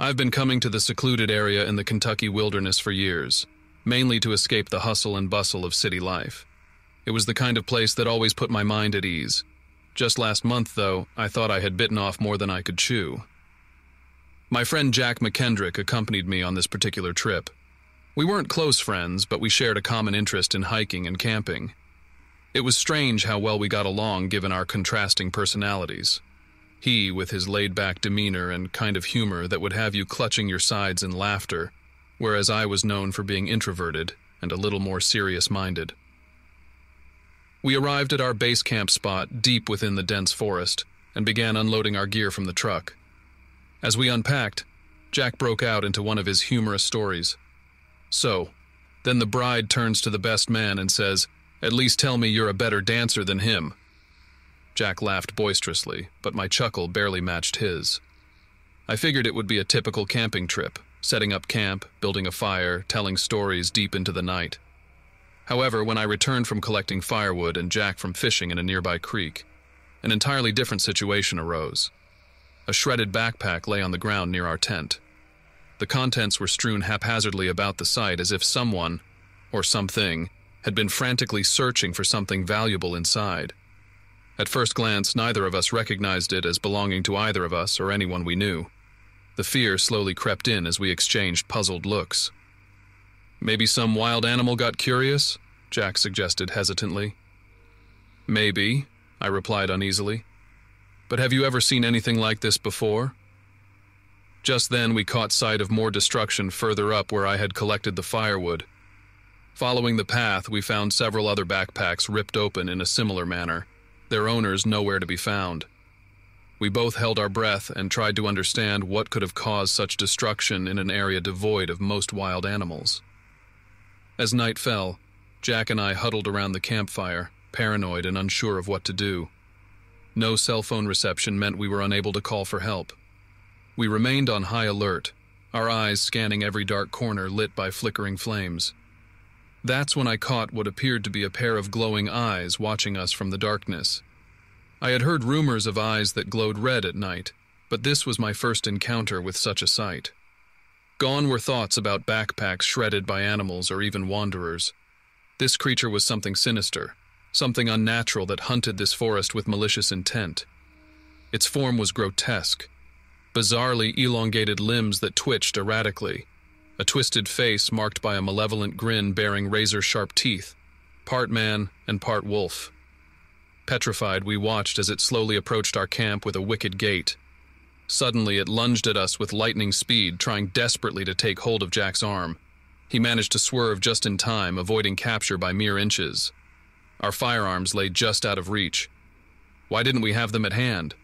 I've been coming to the secluded area in the Kentucky wilderness for years, mainly to escape the hustle and bustle of city life. It was the kind of place that always put my mind at ease. Just last month, though, I thought I had bitten off more than I could chew. My friend Jack McKendrick accompanied me on this particular trip. We weren't close friends, but we shared a common interest in hiking and camping. It was strange how well we got along given our contrasting personalities. He, with his laid back demeanor and kind of humor that would have you clutching your sides in laughter, whereas I was known for being introverted and a little more serious minded. We arrived at our base camp spot deep within the dense forest and began unloading our gear from the truck. As we unpacked, Jack broke out into one of his humorous stories. So, then the bride turns to the best man and says, At least tell me you're a better dancer than him. Jack laughed boisterously, but my chuckle barely matched his. I figured it would be a typical camping trip, setting up camp, building a fire, telling stories deep into the night. However, when I returned from collecting firewood and Jack from fishing in a nearby creek, an entirely different situation arose. A shredded backpack lay on the ground near our tent. The contents were strewn haphazardly about the site as if someone, or something, had been frantically searching for something valuable inside. At first glance, neither of us recognized it as belonging to either of us or anyone we knew. The fear slowly crept in as we exchanged puzzled looks. Maybe some wild animal got curious? Jack suggested hesitantly. Maybe, I replied uneasily. But have you ever seen anything like this before? Just then we caught sight of more destruction further up where I had collected the firewood. Following the path, we found several other backpacks ripped open in a similar manner, their owners nowhere to be found. We both held our breath and tried to understand what could have caused such destruction in an area devoid of most wild animals. As night fell, Jack and I huddled around the campfire, paranoid and unsure of what to do. No cell phone reception meant we were unable to call for help. We remained on high alert, our eyes scanning every dark corner lit by flickering flames. That's when I caught what appeared to be a pair of glowing eyes watching us from the darkness. I had heard rumors of eyes that glowed red at night, but this was my first encounter with such a sight. Gone were thoughts about backpacks shredded by animals or even wanderers. This creature was something sinister, something unnatural that hunted this forest with malicious intent. Its form was grotesque, bizarrely elongated limbs that twitched erratically, a twisted face marked by a malevolent grin bearing razor-sharp teeth, part man and part wolf. Petrified, we watched as it slowly approached our camp with a wicked gait. Suddenly, it lunged at us with lightning speed, trying desperately to take hold of Jack's arm. He managed to swerve just in time, avoiding capture by mere inches. Our firearms lay just out of reach. Why didn't we have them at hand?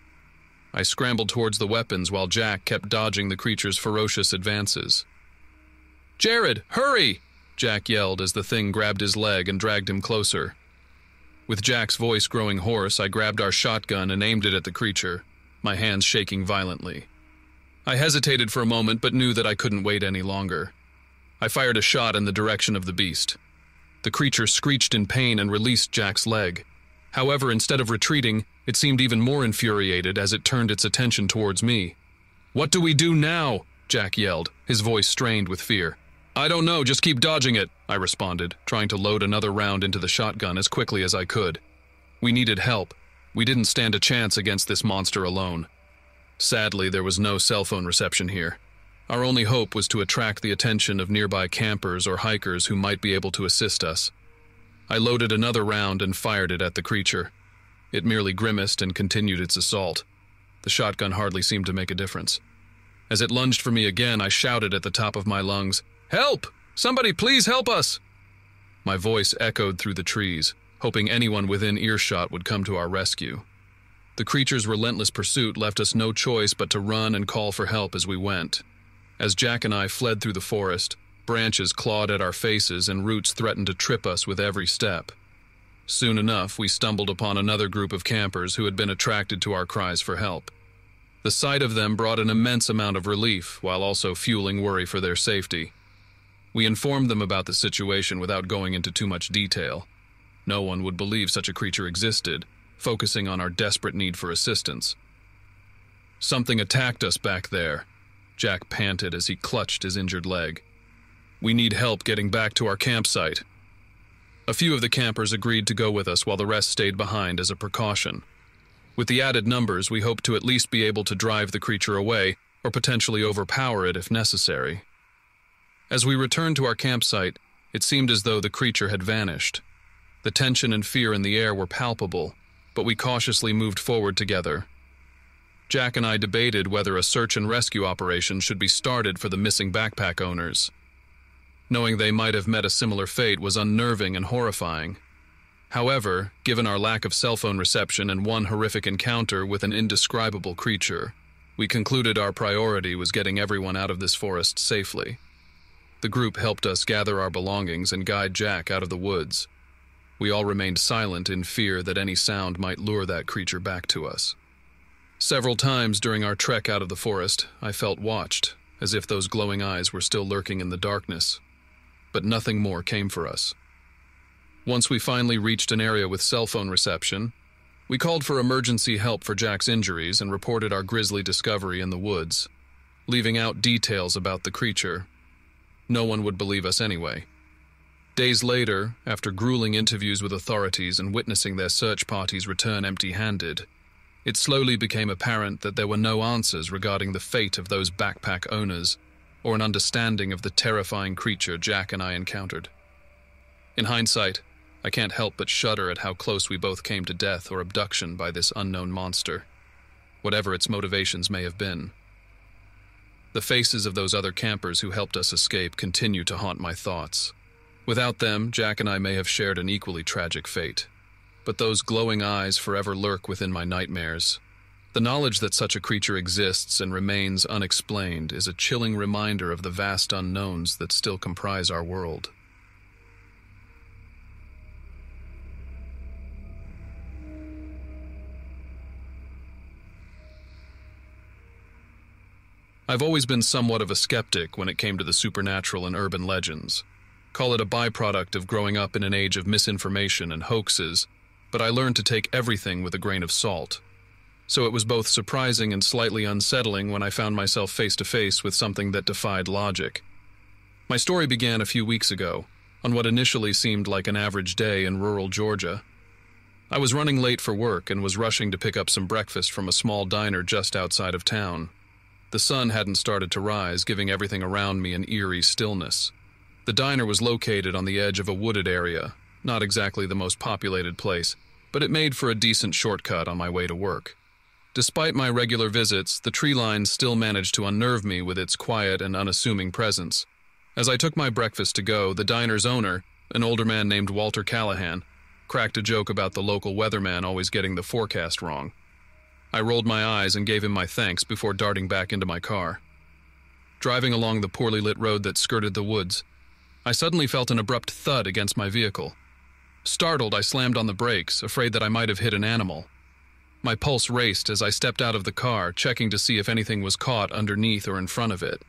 I scrambled towards the weapons while Jack kept dodging the creature's ferocious advances. Jared, hurry! Jack yelled as the thing grabbed his leg and dragged him closer. With Jack's voice growing hoarse, I grabbed our shotgun and aimed it at the creature, my hands shaking violently. I hesitated for a moment but knew that I couldn't wait any longer. I fired a shot in the direction of the beast. The creature screeched in pain and released Jack's leg. However, instead of retreating, it seemed even more infuriated as it turned its attention towards me. What do we do now? Jack yelled, his voice strained with fear. I don't know, just keep dodging it, I responded, trying to load another round into the shotgun as quickly as I could. We needed help. We didn't stand a chance against this monster alone. Sadly, there was no cell phone reception here. Our only hope was to attract the attention of nearby campers or hikers who might be able to assist us. I loaded another round and fired it at the creature. It merely grimaced and continued its assault. The shotgun hardly seemed to make a difference. As it lunged for me again, I shouted at the top of my lungs, Help! Somebody please help us! My voice echoed through the trees, hoping anyone within earshot would come to our rescue. The creature's relentless pursuit left us no choice but to run and call for help as we went. As Jack and I fled through the forest, branches clawed at our faces and roots threatened to trip us with every step. Soon enough, we stumbled upon another group of campers who had been attracted to our cries for help. The sight of them brought an immense amount of relief while also fueling worry for their safety. We informed them about the situation without going into too much detail. No one would believe such a creature existed, focusing on our desperate need for assistance. Something attacked us back there, Jack panted as he clutched his injured leg. We need help getting back to our campsite. A few of the campers agreed to go with us while the rest stayed behind as a precaution. With the added numbers, we hoped to at least be able to drive the creature away or potentially overpower it if necessary. As we returned to our campsite, it seemed as though the creature had vanished. The tension and fear in the air were palpable, but we cautiously moved forward together. Jack and I debated whether a search and rescue operation should be started for the missing backpack owners. Knowing they might have met a similar fate was unnerving and horrifying. However, given our lack of cell phone reception and one horrific encounter with an indescribable creature, we concluded our priority was getting everyone out of this forest safely. The group helped us gather our belongings and guide Jack out of the woods. We all remained silent in fear that any sound might lure that creature back to us. Several times during our trek out of the forest, I felt watched, as if those glowing eyes were still lurking in the darkness. But nothing more came for us. Once we finally reached an area with cell phone reception, we called for emergency help for Jack's injuries and reported our grisly discovery in the woods, leaving out details about the creature. No one would believe us anyway. Days later, after grueling interviews with authorities and witnessing their search parties return empty handed, it slowly became apparent that there were no answers regarding the fate of those backpack owners or an understanding of the terrifying creature Jack and I encountered. In hindsight, I can't help but shudder at how close we both came to death or abduction by this unknown monster, whatever its motivations may have been. The faces of those other campers who helped us escape continue to haunt my thoughts. Without them, Jack and I may have shared an equally tragic fate. But those glowing eyes forever lurk within my nightmares. The knowledge that such a creature exists and remains unexplained is a chilling reminder of the vast unknowns that still comprise our world. I've always been somewhat of a skeptic when it came to the supernatural and urban legends. Call it a byproduct of growing up in an age of misinformation and hoaxes, but I learned to take everything with a grain of salt. So it was both surprising and slightly unsettling when I found myself face to face with something that defied logic. My story began a few weeks ago, on what initially seemed like an average day in rural Georgia. I was running late for work and was rushing to pick up some breakfast from a small diner just outside of town. The sun hadn't started to rise, giving everything around me an eerie stillness. The diner was located on the edge of a wooded area, not exactly the most populated place, but it made for a decent shortcut on my way to work. Despite my regular visits, the tree line still managed to unnerve me with its quiet and unassuming presence. As I took my breakfast to go, the diner's owner, an older man named Walter Callahan, cracked a joke about the local weatherman always getting the forecast wrong. I rolled my eyes and gave him my thanks before darting back into my car. Driving along the poorly lit road that skirted the woods, I suddenly felt an abrupt thud against my vehicle. Startled, I slammed on the brakes, afraid that I might have hit an animal. My pulse raced as I stepped out of the car, checking to see if anything was caught underneath or in front of it.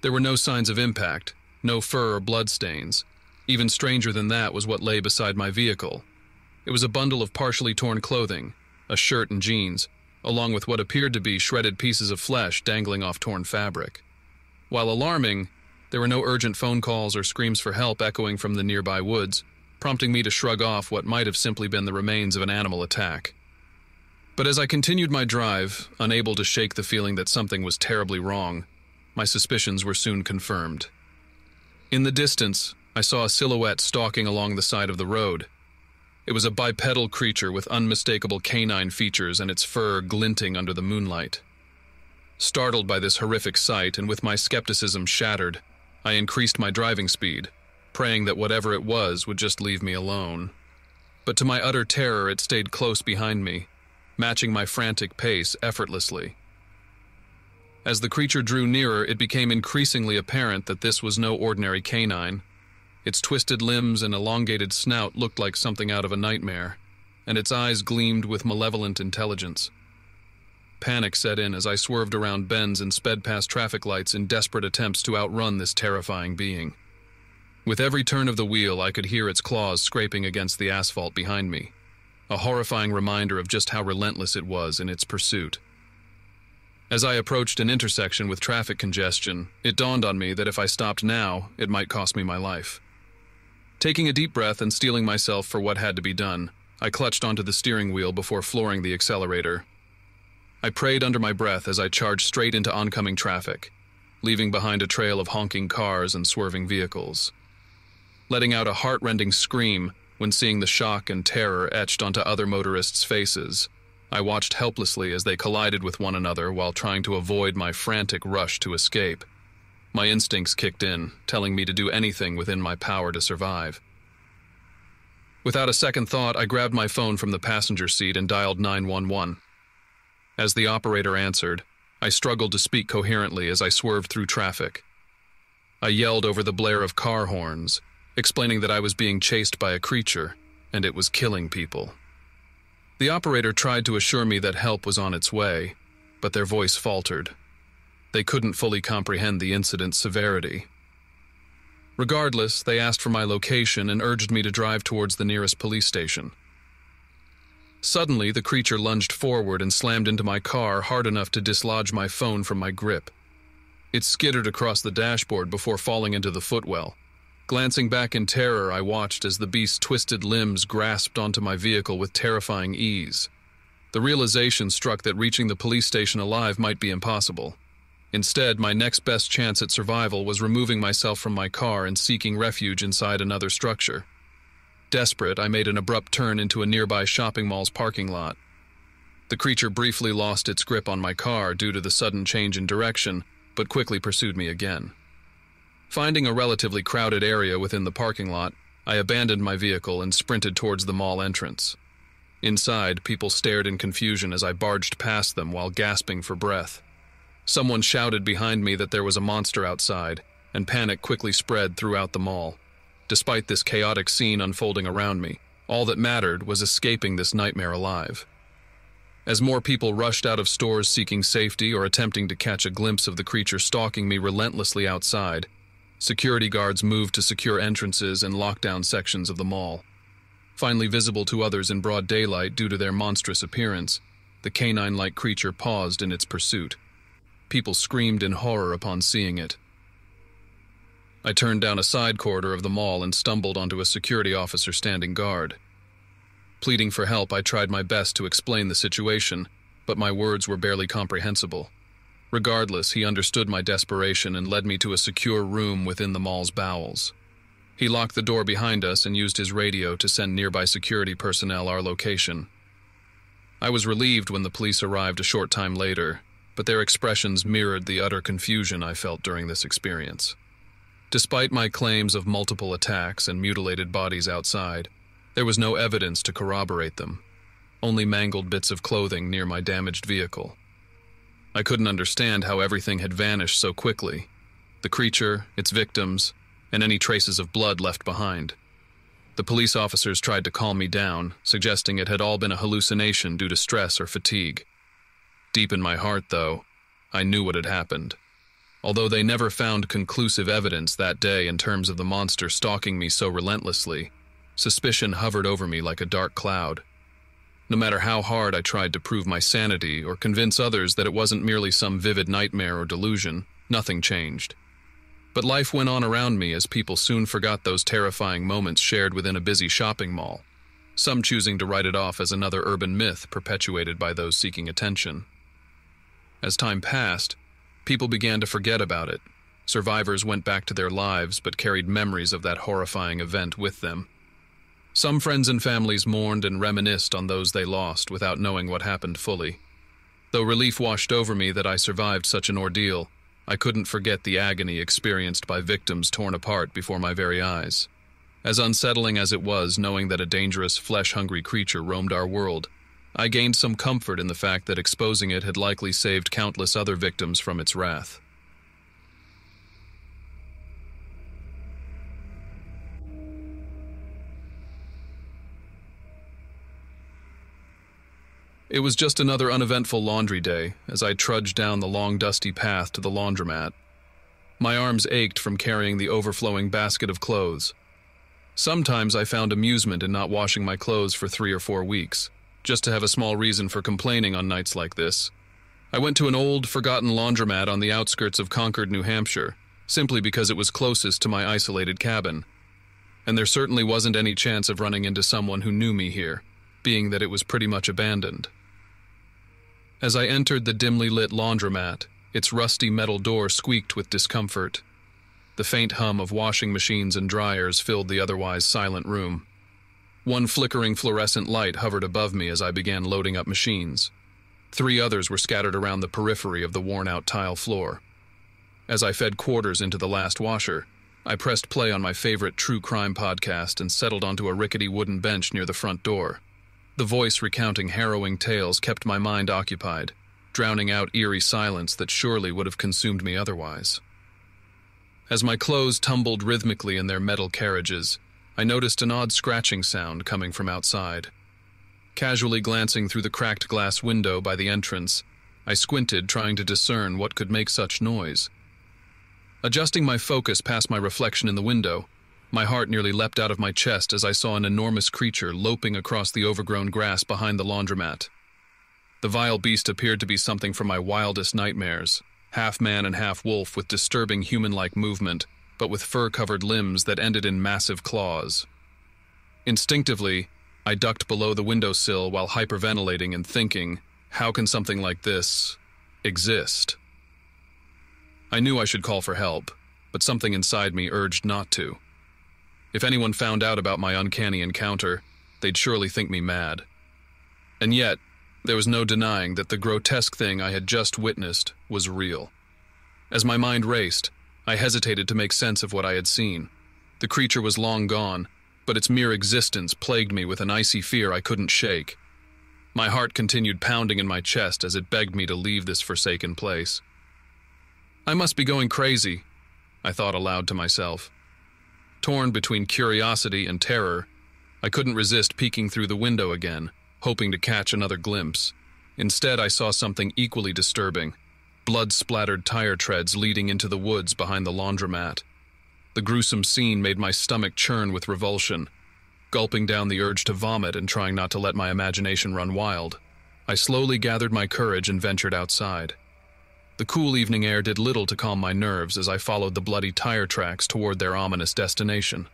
There were no signs of impact, no fur or blood stains. Even stranger than that was what lay beside my vehicle. It was a bundle of partially torn clothing, a shirt and jeans, along with what appeared to be shredded pieces of flesh dangling off torn fabric. While alarming, there were no urgent phone calls or screams for help echoing from the nearby woods, prompting me to shrug off what might have simply been the remains of an animal attack. But as I continued my drive, unable to shake the feeling that something was terribly wrong, my suspicions were soon confirmed. In the distance, I saw a silhouette stalking along the side of the road, it was a bipedal creature with unmistakable canine features and its fur glinting under the moonlight. Startled by this horrific sight and with my skepticism shattered, I increased my driving speed, praying that whatever it was would just leave me alone. But to my utter terror, it stayed close behind me, matching my frantic pace effortlessly. As the creature drew nearer, it became increasingly apparent that this was no ordinary canine. Its twisted limbs and elongated snout looked like something out of a nightmare, and its eyes gleamed with malevolent intelligence. Panic set in as I swerved around bends and sped past traffic lights in desperate attempts to outrun this terrifying being. With every turn of the wheel, I could hear its claws scraping against the asphalt behind me, a horrifying reminder of just how relentless it was in its pursuit. As I approached an intersection with traffic congestion, it dawned on me that if I stopped now, it might cost me my life. Taking a deep breath and steeling myself for what had to be done, I clutched onto the steering wheel before flooring the accelerator. I prayed under my breath as I charged straight into oncoming traffic, leaving behind a trail of honking cars and swerving vehicles. Letting out a heart-rending scream when seeing the shock and terror etched onto other motorists' faces, I watched helplessly as they collided with one another while trying to avoid my frantic rush to escape. My instincts kicked in, telling me to do anything within my power to survive. Without a second thought, I grabbed my phone from the passenger seat and dialed 911. As the operator answered, I struggled to speak coherently as I swerved through traffic. I yelled over the blare of car horns, explaining that I was being chased by a creature, and it was killing people. The operator tried to assure me that help was on its way, but their voice faltered. They couldn't fully comprehend the incident's severity. Regardless, they asked for my location and urged me to drive towards the nearest police station. Suddenly, the creature lunged forward and slammed into my car hard enough to dislodge my phone from my grip. It skittered across the dashboard before falling into the footwell. Glancing back in terror, I watched as the beast's twisted limbs grasped onto my vehicle with terrifying ease. The realization struck that reaching the police station alive might be impossible. Instead, my next best chance at survival was removing myself from my car and seeking refuge inside another structure. Desperate, I made an abrupt turn into a nearby shopping mall's parking lot. The creature briefly lost its grip on my car due to the sudden change in direction, but quickly pursued me again. Finding a relatively crowded area within the parking lot, I abandoned my vehicle and sprinted towards the mall entrance. Inside, people stared in confusion as I barged past them while gasping for breath. Someone shouted behind me that there was a monster outside, and panic quickly spread throughout the mall. Despite this chaotic scene unfolding around me, all that mattered was escaping this nightmare alive. As more people rushed out of stores seeking safety or attempting to catch a glimpse of the creature stalking me relentlessly outside, security guards moved to secure entrances and lockdown sections of the mall. Finally visible to others in broad daylight due to their monstrous appearance, the canine-like creature paused in its pursuit. People screamed in horror upon seeing it. I turned down a side corridor of the mall and stumbled onto a security officer standing guard. Pleading for help, I tried my best to explain the situation, but my words were barely comprehensible. Regardless, he understood my desperation and led me to a secure room within the mall's bowels. He locked the door behind us and used his radio to send nearby security personnel our location. I was relieved when the police arrived a short time later, but their expressions mirrored the utter confusion I felt during this experience. Despite my claims of multiple attacks and mutilated bodies outside, there was no evidence to corroborate them, only mangled bits of clothing near my damaged vehicle. I couldn't understand how everything had vanished so quickly the creature, its victims, and any traces of blood left behind. The police officers tried to calm me down, suggesting it had all been a hallucination due to stress or fatigue. Deep in my heart, though, I knew what had happened. Although they never found conclusive evidence that day in terms of the monster stalking me so relentlessly, suspicion hovered over me like a dark cloud. No matter how hard I tried to prove my sanity or convince others that it wasn't merely some vivid nightmare or delusion, nothing changed. But life went on around me as people soon forgot those terrifying moments shared within a busy shopping mall, some choosing to write it off as another urban myth perpetuated by those seeking attention. As time passed, people began to forget about it. Survivors went back to their lives but carried memories of that horrifying event with them. Some friends and families mourned and reminisced on those they lost without knowing what happened fully. Though relief washed over me that I survived such an ordeal, I couldn't forget the agony experienced by victims torn apart before my very eyes. As unsettling as it was knowing that a dangerous, flesh-hungry creature roamed our world, I gained some comfort in the fact that exposing it had likely saved countless other victims from its wrath. It was just another uneventful laundry day as I trudged down the long dusty path to the laundromat. My arms ached from carrying the overflowing basket of clothes. Sometimes I found amusement in not washing my clothes for three or four weeks just to have a small reason for complaining on nights like this. I went to an old, forgotten laundromat on the outskirts of Concord, New Hampshire, simply because it was closest to my isolated cabin. And there certainly wasn't any chance of running into someone who knew me here, being that it was pretty much abandoned. As I entered the dimly lit laundromat, its rusty metal door squeaked with discomfort. The faint hum of washing machines and dryers filled the otherwise silent room. One flickering fluorescent light hovered above me as I began loading up machines. Three others were scattered around the periphery of the worn out tile floor. As I fed quarters into the last washer, I pressed play on my favorite true crime podcast and settled onto a rickety wooden bench near the front door. The voice recounting harrowing tales kept my mind occupied, drowning out eerie silence that surely would have consumed me otherwise. As my clothes tumbled rhythmically in their metal carriages, I noticed an odd scratching sound coming from outside. Casually glancing through the cracked glass window by the entrance, I squinted, trying to discern what could make such noise. Adjusting my focus past my reflection in the window, my heart nearly leapt out of my chest as I saw an enormous creature loping across the overgrown grass behind the laundromat. The vile beast appeared to be something from my wildest nightmares, half man and half wolf with disturbing human-like movement, but with fur-covered limbs that ended in massive claws. Instinctively, I ducked below the windowsill while hyperventilating and thinking, how can something like this exist? I knew I should call for help, but something inside me urged not to. If anyone found out about my uncanny encounter, they'd surely think me mad. And yet, there was no denying that the grotesque thing I had just witnessed was real. As my mind raced, I hesitated to make sense of what I had seen. The creature was long gone, but its mere existence plagued me with an icy fear I couldn't shake. My heart continued pounding in my chest as it begged me to leave this forsaken place. I must be going crazy, I thought aloud to myself. Torn between curiosity and terror, I couldn't resist peeking through the window again, hoping to catch another glimpse. Instead, I saw something equally disturbing blood-splattered tire treads leading into the woods behind the laundromat. The gruesome scene made my stomach churn with revulsion. Gulping down the urge to vomit and trying not to let my imagination run wild, I slowly gathered my courage and ventured outside. The cool evening air did little to calm my nerves as I followed the bloody tire tracks toward their ominous destination.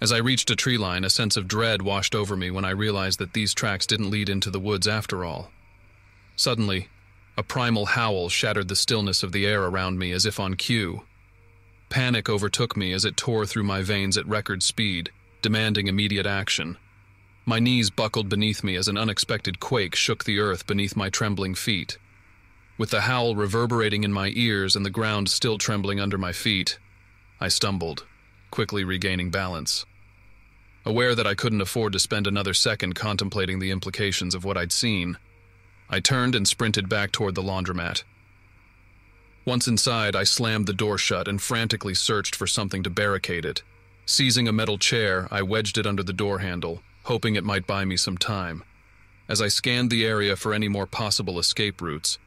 As I reached a tree line, a sense of dread washed over me when I realized that these tracks didn't lead into the woods after all. Suddenly, a primal howl shattered the stillness of the air around me as if on cue. Panic overtook me as it tore through my veins at record speed, demanding immediate action. My knees buckled beneath me as an unexpected quake shook the earth beneath my trembling feet. With the howl reverberating in my ears and the ground still trembling under my feet, I stumbled, quickly regaining balance. Aware that I couldn't afford to spend another second contemplating the implications of what I'd seen, I turned and sprinted back toward the laundromat. Once inside, I slammed the door shut and frantically searched for something to barricade it. Seizing a metal chair, I wedged it under the door handle, hoping it might buy me some time. As I scanned the area for any more possible escape routes,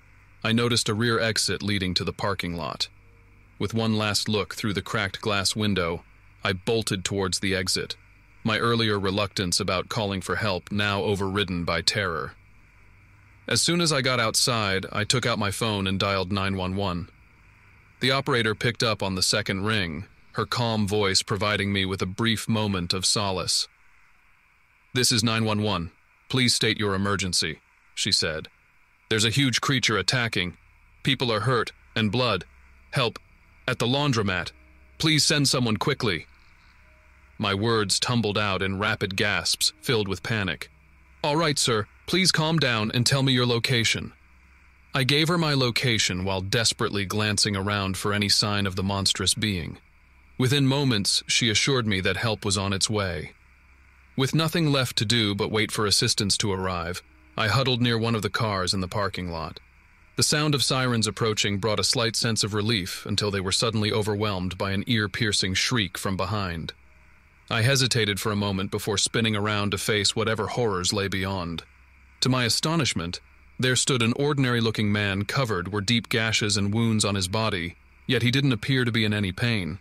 I noticed a rear exit leading to the parking lot. With one last look through the cracked glass window, I bolted towards the exit, my earlier reluctance about calling for help now overridden by terror. As soon as I got outside, I took out my phone and dialed 911. The operator picked up on the second ring, her calm voice providing me with a brief moment of solace. This is 911. Please state your emergency, she said. There's a huge creature attacking. People are hurt, and blood. Help. At the laundromat. Please send someone quickly. My words tumbled out in rapid gasps, filled with panic. All right, sir. Please calm down and tell me your location. I gave her my location while desperately glancing around for any sign of the monstrous being. Within moments, she assured me that help was on its way. With nothing left to do but wait for assistance to arrive, I huddled near one of the cars in the parking lot. The sound of sirens approaching brought a slight sense of relief until they were suddenly overwhelmed by an ear-piercing shriek from behind. I hesitated for a moment before spinning around to face whatever horrors lay beyond. To my astonishment, there stood an ordinary-looking man covered were deep gashes and wounds on his body, yet he didn't appear to be in any pain.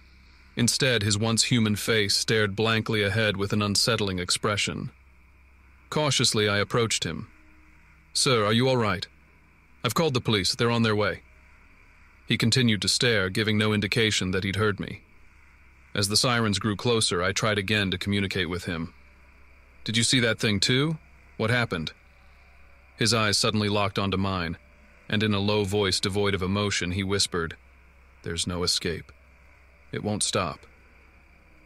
Instead, his once human face stared blankly ahead with an unsettling expression. Cautiously, I approached him, Sir, are you all right? I've called the police. They're on their way. He continued to stare, giving no indication that he'd heard me. As the sirens grew closer, I tried again to communicate with him. Did you see that thing too? What happened? His eyes suddenly locked onto mine, and in a low voice devoid of emotion, he whispered, There's no escape. It won't stop.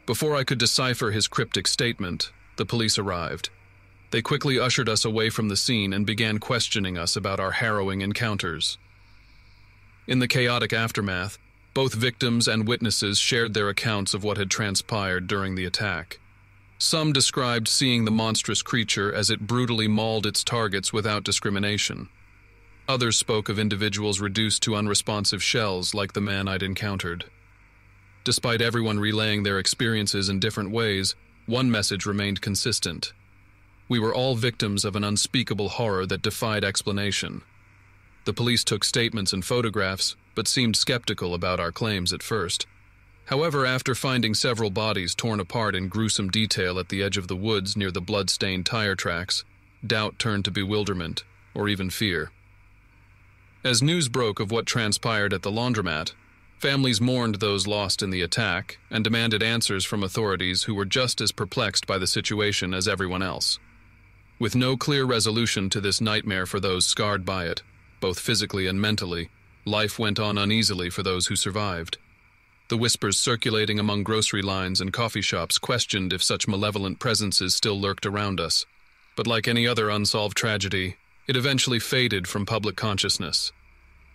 Before I could decipher his cryptic statement, the police arrived. They quickly ushered us away from the scene and began questioning us about our harrowing encounters. In the chaotic aftermath, both victims and witnesses shared their accounts of what had transpired during the attack. Some described seeing the monstrous creature as it brutally mauled its targets without discrimination. Others spoke of individuals reduced to unresponsive shells like the man I'd encountered. Despite everyone relaying their experiences in different ways, one message remained consistent. We were all victims of an unspeakable horror that defied explanation. The police took statements and photographs, but seemed skeptical about our claims at first. However, after finding several bodies torn apart in gruesome detail at the edge of the woods near the blood-stained tire tracks, doubt turned to bewilderment, or even fear. As news broke of what transpired at the laundromat, families mourned those lost in the attack and demanded answers from authorities who were just as perplexed by the situation as everyone else. With no clear resolution to this nightmare for those scarred by it, both physically and mentally, life went on uneasily for those who survived. The whispers circulating among grocery lines and coffee shops questioned if such malevolent presences still lurked around us. But like any other unsolved tragedy, it eventually faded from public consciousness.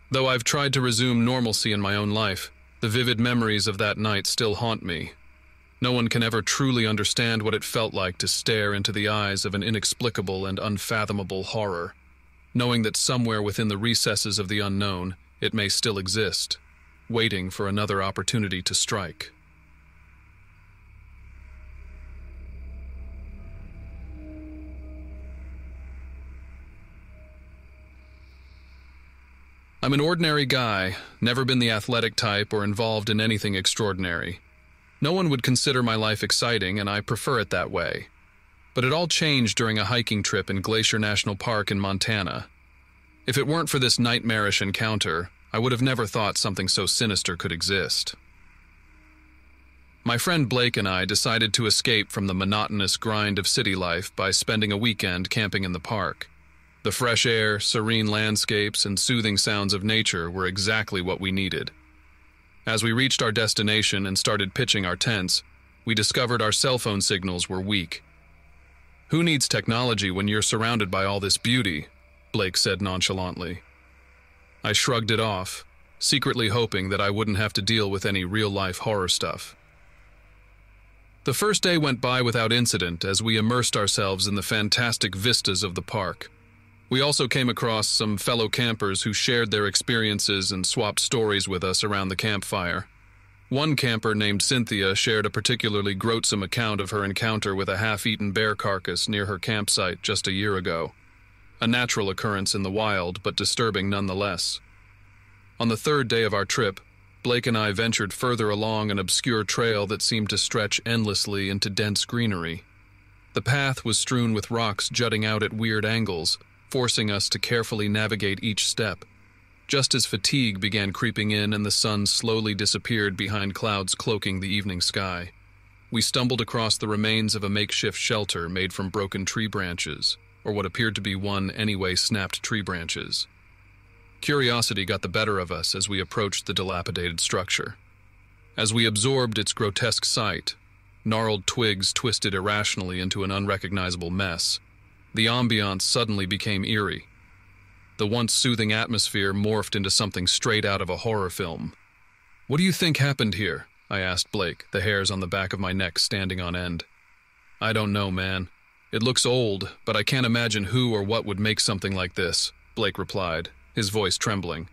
Though I've tried to resume normalcy in my own life, the vivid memories of that night still haunt me. No one can ever truly understand what it felt like to stare into the eyes of an inexplicable and unfathomable horror, knowing that somewhere within the recesses of the unknown, it may still exist, waiting for another opportunity to strike. I'm an ordinary guy, never been the athletic type or involved in anything extraordinary. No one would consider my life exciting, and I prefer it that way. But it all changed during a hiking trip in Glacier National Park in Montana. If it weren't for this nightmarish encounter, I would have never thought something so sinister could exist. My friend Blake and I decided to escape from the monotonous grind of city life by spending a weekend camping in the park. The fresh air, serene landscapes, and soothing sounds of nature were exactly what we needed. As we reached our destination and started pitching our tents, we discovered our cell phone signals were weak. Who needs technology when you're surrounded by all this beauty? Blake said nonchalantly. I shrugged it off, secretly hoping that I wouldn't have to deal with any real-life horror stuff. The first day went by without incident as we immersed ourselves in the fantastic vistas of the park. We also came across some fellow campers who shared their experiences and swapped stories with us around the campfire. One camper named Cynthia shared a particularly groansome account of her encounter with a half-eaten bear carcass near her campsite just a year ago. A natural occurrence in the wild, but disturbing nonetheless. On the third day of our trip, Blake and I ventured further along an obscure trail that seemed to stretch endlessly into dense greenery. The path was strewn with rocks jutting out at weird angles, forcing us to carefully navigate each step. Just as fatigue began creeping in and the sun slowly disappeared behind clouds cloaking the evening sky, we stumbled across the remains of a makeshift shelter made from broken tree branches, or what appeared to be one anyway snapped tree branches. Curiosity got the better of us as we approached the dilapidated structure. As we absorbed its grotesque sight, gnarled twigs twisted irrationally into an unrecognizable mess, the ambiance suddenly became eerie. The once soothing atmosphere morphed into something straight out of a horror film. What do you think happened here? I asked Blake, the hairs on the back of my neck standing on end. I don't know, man. It looks old, but I can't imagine who or what would make something like this, Blake replied, his voice trembling.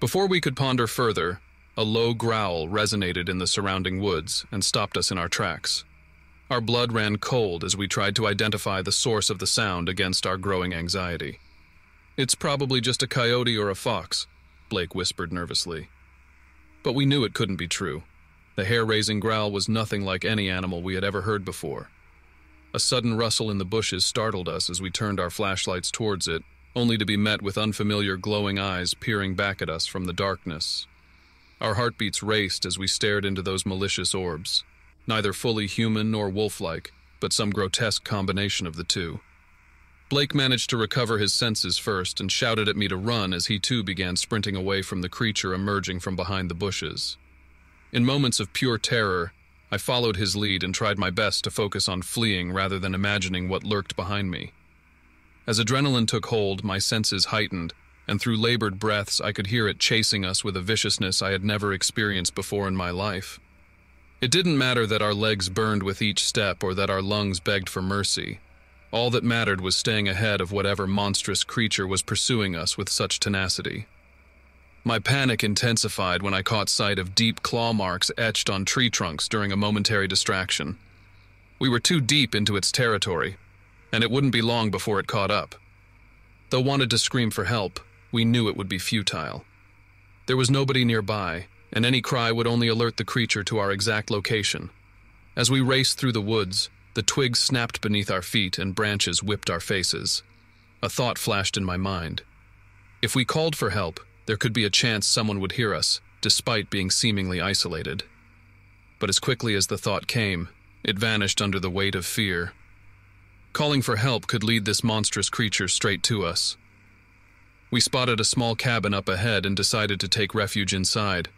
Before we could ponder further, a low growl resonated in the surrounding woods and stopped us in our tracks. Our blood ran cold as we tried to identify the source of the sound against our growing anxiety. It's probably just a coyote or a fox, Blake whispered nervously. But we knew it couldn't be true. The hair-raising growl was nothing like any animal we had ever heard before. A sudden rustle in the bushes startled us as we turned our flashlights towards it, only to be met with unfamiliar glowing eyes peering back at us from the darkness. Our heartbeats raced as we stared into those malicious orbs, neither fully human nor wolf-like, but some grotesque combination of the two. Blake managed to recover his senses first and shouted at me to run as he too began sprinting away from the creature emerging from behind the bushes. In moments of pure terror, I followed his lead and tried my best to focus on fleeing rather than imagining what lurked behind me. As adrenaline took hold, my senses heightened, and through labored breaths I could hear it chasing us with a viciousness I had never experienced before in my life. It didn't matter that our legs burned with each step or that our lungs begged for mercy. All that mattered was staying ahead of whatever monstrous creature was pursuing us with such tenacity. My panic intensified when I caught sight of deep claw marks etched on tree trunks during a momentary distraction. We were too deep into its territory, and it wouldn't be long before it caught up. Though wanted to scream for help, we knew it would be futile. There was nobody nearby, and any cry would only alert the creature to our exact location. As we raced through the woods, the twigs snapped beneath our feet and branches whipped our faces. A thought flashed in my mind. If we called for help, there could be a chance someone would hear us, despite being seemingly isolated. But as quickly as the thought came, it vanished under the weight of fear. Calling for help could lead this monstrous creature straight to us. We spotted a small cabin up ahead and decided to take refuge inside.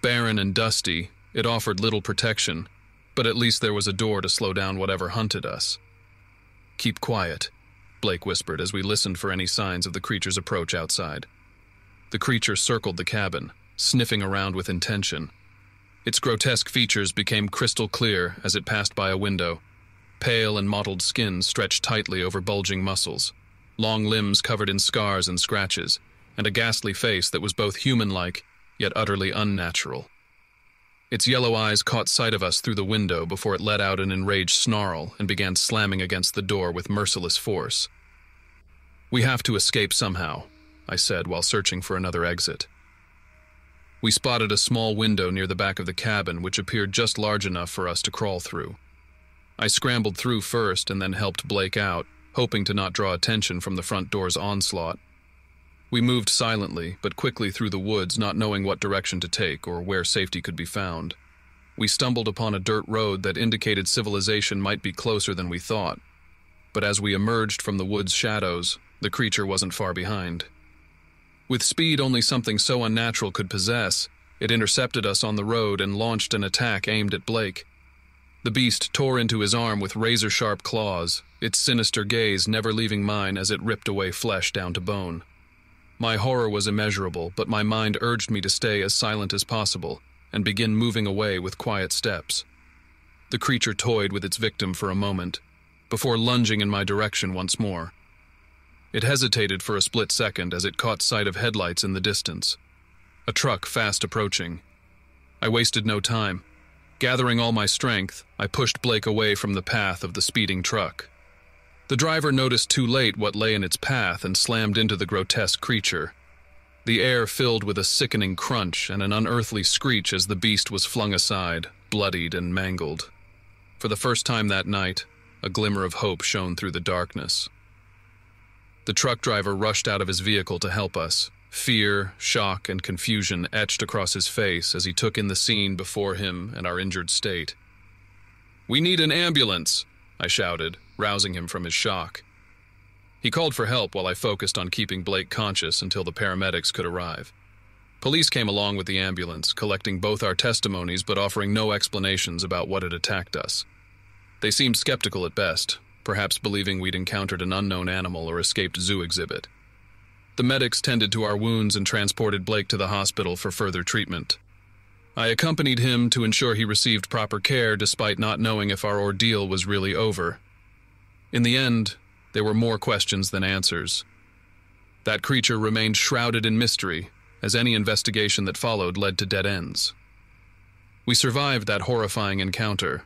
Barren and dusty, it offered little protection, but at least there was a door to slow down whatever hunted us. Keep quiet, Blake whispered as we listened for any signs of the creature's approach outside. The creature circled the cabin, sniffing around with intention. Its grotesque features became crystal clear as it passed by a window. Pale and mottled skin stretched tightly over bulging muscles long limbs covered in scars and scratches, and a ghastly face that was both human-like, yet utterly unnatural. Its yellow eyes caught sight of us through the window before it let out an enraged snarl and began slamming against the door with merciless force. We have to escape somehow, I said while searching for another exit. We spotted a small window near the back of the cabin which appeared just large enough for us to crawl through. I scrambled through first and then helped Blake out, hoping to not draw attention from the front door's onslaught. We moved silently, but quickly through the woods, not knowing what direction to take or where safety could be found. We stumbled upon a dirt road that indicated civilization might be closer than we thought. But as we emerged from the wood's shadows, the creature wasn't far behind. With speed only something so unnatural could possess, it intercepted us on the road and launched an attack aimed at Blake. The beast tore into his arm with razor-sharp claws, its sinister gaze never leaving mine as it ripped away flesh down to bone. My horror was immeasurable, but my mind urged me to stay as silent as possible and begin moving away with quiet steps. The creature toyed with its victim for a moment, before lunging in my direction once more. It hesitated for a split second as it caught sight of headlights in the distance. A truck fast approaching. I wasted no time. Gathering all my strength, I pushed Blake away from the path of the speeding truck. The driver noticed too late what lay in its path and slammed into the grotesque creature. The air filled with a sickening crunch and an unearthly screech as the beast was flung aside, bloodied and mangled. For the first time that night, a glimmer of hope shone through the darkness. The truck driver rushed out of his vehicle to help us, Fear, shock, and confusion etched across his face as he took in the scene before him and our injured state. We need an ambulance, I shouted, rousing him from his shock. He called for help while I focused on keeping Blake conscious until the paramedics could arrive. Police came along with the ambulance, collecting both our testimonies but offering no explanations about what had attacked us. They seemed skeptical at best, perhaps believing we'd encountered an unknown animal or escaped zoo exhibit. The medics tended to our wounds and transported Blake to the hospital for further treatment. I accompanied him to ensure he received proper care despite not knowing if our ordeal was really over. In the end, there were more questions than answers. That creature remained shrouded in mystery, as any investigation that followed led to dead ends. We survived that horrifying encounter,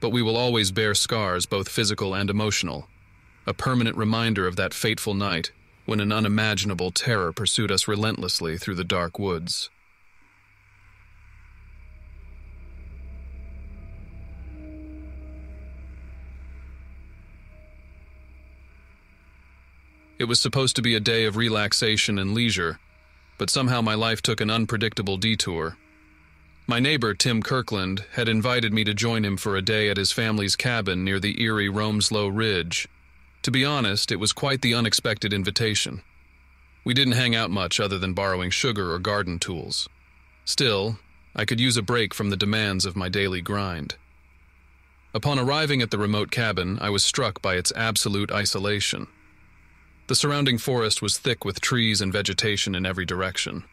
but we will always bear scars, both physical and emotional, a permanent reminder of that fateful night when an unimaginable terror pursued us relentlessly through the dark woods. It was supposed to be a day of relaxation and leisure, but somehow my life took an unpredictable detour. My neighbor, Tim Kirkland, had invited me to join him for a day at his family's cabin near the eerie Romeslow Ridge. To be honest, it was quite the unexpected invitation. We didn't hang out much other than borrowing sugar or garden tools. Still, I could use a break from the demands of my daily grind. Upon arriving at the remote cabin, I was struck by its absolute isolation. The surrounding forest was thick with trees and vegetation in every direction.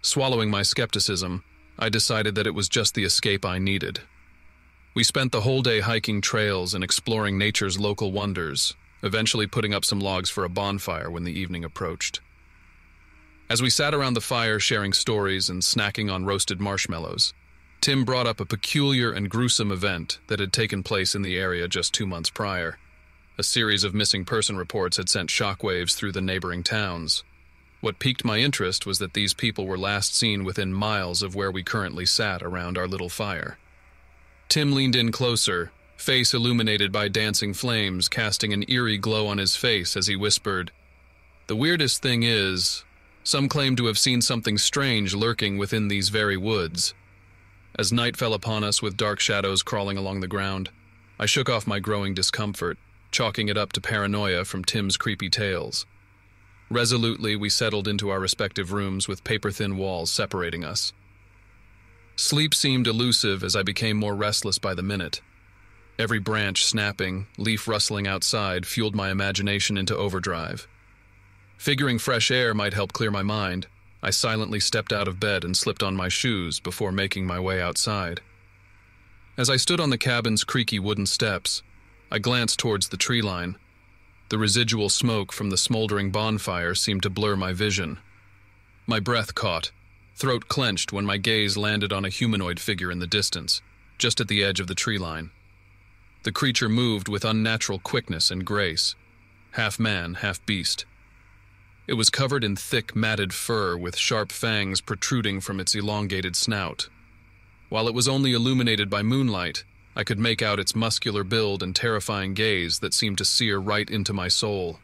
Swallowing my skepticism, I decided that it was just the escape I needed. We spent the whole day hiking trails and exploring nature's local wonders, eventually putting up some logs for a bonfire when the evening approached. As we sat around the fire sharing stories and snacking on roasted marshmallows, Tim brought up a peculiar and gruesome event that had taken place in the area just two months prior. A series of missing person reports had sent shockwaves through the neighboring towns. What piqued my interest was that these people were last seen within miles of where we currently sat around our little fire. Tim leaned in closer, face illuminated by dancing flames, casting an eerie glow on his face as he whispered, The weirdest thing is, some claim to have seen something strange lurking within these very woods. As night fell upon us with dark shadows crawling along the ground, I shook off my growing discomfort chalking it up to paranoia from Tim's creepy tales. Resolutely, we settled into our respective rooms with paper thin walls separating us. Sleep seemed elusive as I became more restless by the minute. Every branch snapping, leaf rustling outside fueled my imagination into overdrive. Figuring fresh air might help clear my mind, I silently stepped out of bed and slipped on my shoes before making my way outside. As I stood on the cabin's creaky wooden steps, I glanced towards the tree line. The residual smoke from the smoldering bonfire seemed to blur my vision. My breath caught, throat clenched when my gaze landed on a humanoid figure in the distance, just at the edge of the tree line. The creature moved with unnatural quickness and grace, half man, half beast. It was covered in thick, matted fur with sharp fangs protruding from its elongated snout. While it was only illuminated by moonlight, I could make out its muscular build and terrifying gaze that seemed to sear right into my soul.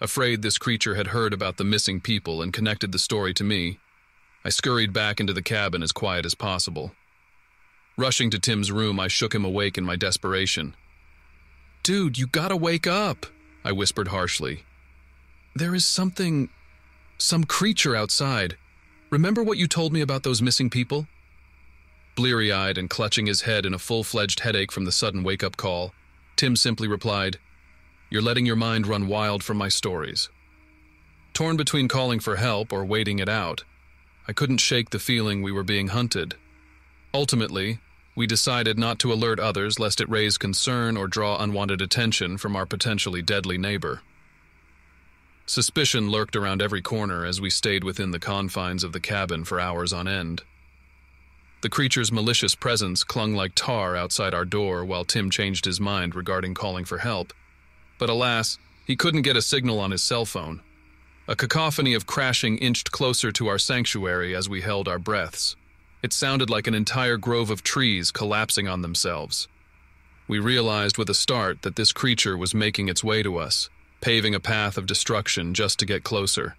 Afraid this creature had heard about the missing people and connected the story to me, I scurried back into the cabin as quiet as possible. Rushing to Tim's room, I shook him awake in my desperation. Dude, you gotta wake up, I whispered harshly. There is something. some creature outside. Remember what you told me about those missing people? Bleary eyed and clutching his head in a full fledged headache from the sudden wake up call, Tim simply replied, You're letting your mind run wild from my stories. Torn between calling for help or waiting it out, I couldn't shake the feeling we were being hunted. Ultimately, we decided not to alert others lest it raise concern or draw unwanted attention from our potentially deadly neighbor. Suspicion lurked around every corner as we stayed within the confines of the cabin for hours on end. The creature's malicious presence clung like tar outside our door while Tim changed his mind regarding calling for help. But alas, he couldn't get a signal on his cell phone. A cacophony of crashing inched closer to our sanctuary as we held our breaths. It sounded like an entire grove of trees collapsing on themselves. We realized with a start that this creature was making its way to us, paving a path of destruction just to get closer.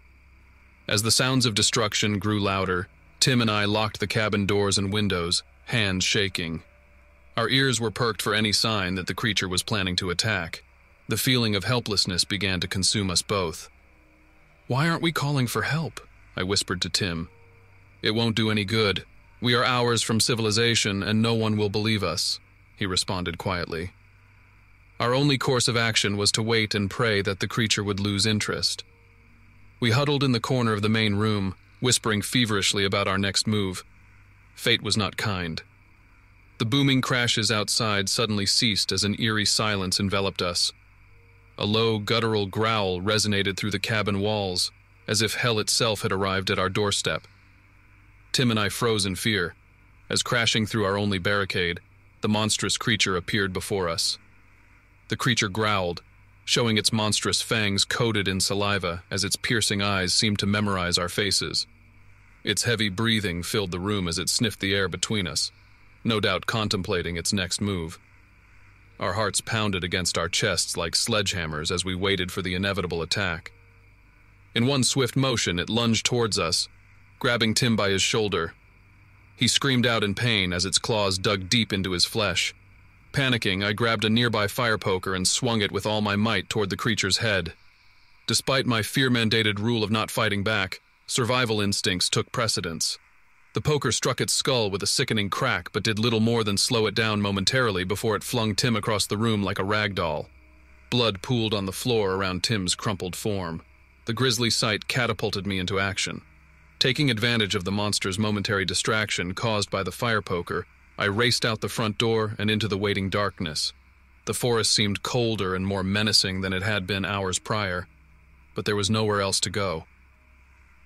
As the sounds of destruction grew louder, Tim and I locked the cabin doors and windows, hands shaking. Our ears were perked for any sign that the creature was planning to attack. The feeling of helplessness began to consume us both. Why aren't we calling for help? I whispered to Tim. It won't do any good. We are hours from civilization and no one will believe us, he responded quietly. Our only course of action was to wait and pray that the creature would lose interest. We huddled in the corner of the main room, whispering feverishly about our next move. Fate was not kind. The booming crashes outside suddenly ceased as an eerie silence enveloped us. A low, guttural growl resonated through the cabin walls, as if hell itself had arrived at our doorstep. Tim and I froze in fear, as crashing through our only barricade, the monstrous creature appeared before us. The creature growled, showing its monstrous fangs coated in saliva as its piercing eyes seemed to memorize our faces. Its heavy breathing filled the room as it sniffed the air between us, no doubt contemplating its next move. Our hearts pounded against our chests like sledgehammers as we waited for the inevitable attack. In one swift motion, it lunged towards us, grabbing Tim by his shoulder. He screamed out in pain as its claws dug deep into his flesh. Panicking, I grabbed a nearby fire poker and swung it with all my might toward the creature's head. Despite my fear mandated rule of not fighting back, survival instincts took precedence. The poker struck its skull with a sickening crack, but did little more than slow it down momentarily before it flung Tim across the room like a rag doll. Blood pooled on the floor around Tim's crumpled form. The grisly sight catapulted me into action. Taking advantage of the monster's momentary distraction caused by the fire poker, I raced out the front door and into the waiting darkness. The forest seemed colder and more menacing than it had been hours prior, but there was nowhere else to go.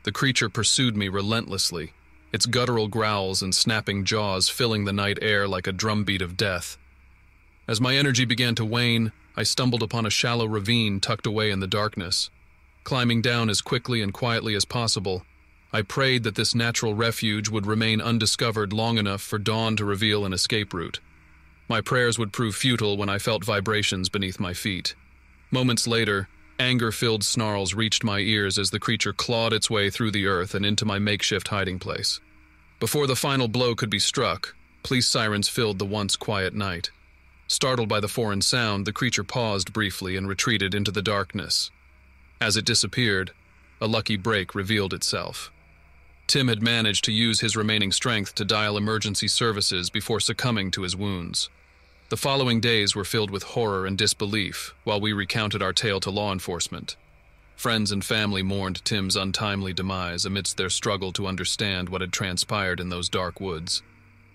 The creature pursued me relentlessly, its guttural growls and snapping jaws filling the night air like a drumbeat of death. As my energy began to wane, I stumbled upon a shallow ravine tucked away in the darkness. Climbing down as quickly and quietly as possible, I prayed that this natural refuge would remain undiscovered long enough for dawn to reveal an escape route. My prayers would prove futile when I felt vibrations beneath my feet. Moments later, anger filled snarls reached my ears as the creature clawed its way through the earth and into my makeshift hiding place. Before the final blow could be struck, police sirens filled the once quiet night. Startled by the foreign sound, the creature paused briefly and retreated into the darkness. As it disappeared, a lucky break revealed itself. Tim had managed to use his remaining strength to dial emergency services before succumbing to his wounds. The following days were filled with horror and disbelief while we recounted our tale to law enforcement. Friends and family mourned Tim's untimely demise amidst their struggle to understand what had transpired in those dark woods.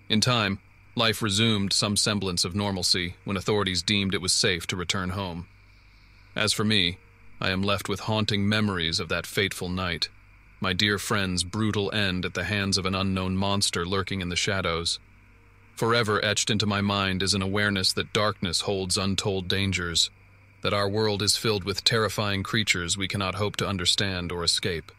In time, life resumed some semblance of normalcy when authorities deemed it was safe to return home. As for me, I am left with haunting memories of that fateful night my dear friend's brutal end at the hands of an unknown monster lurking in the shadows. Forever etched into my mind is an awareness that darkness holds untold dangers, that our world is filled with terrifying creatures we cannot hope to understand or escape.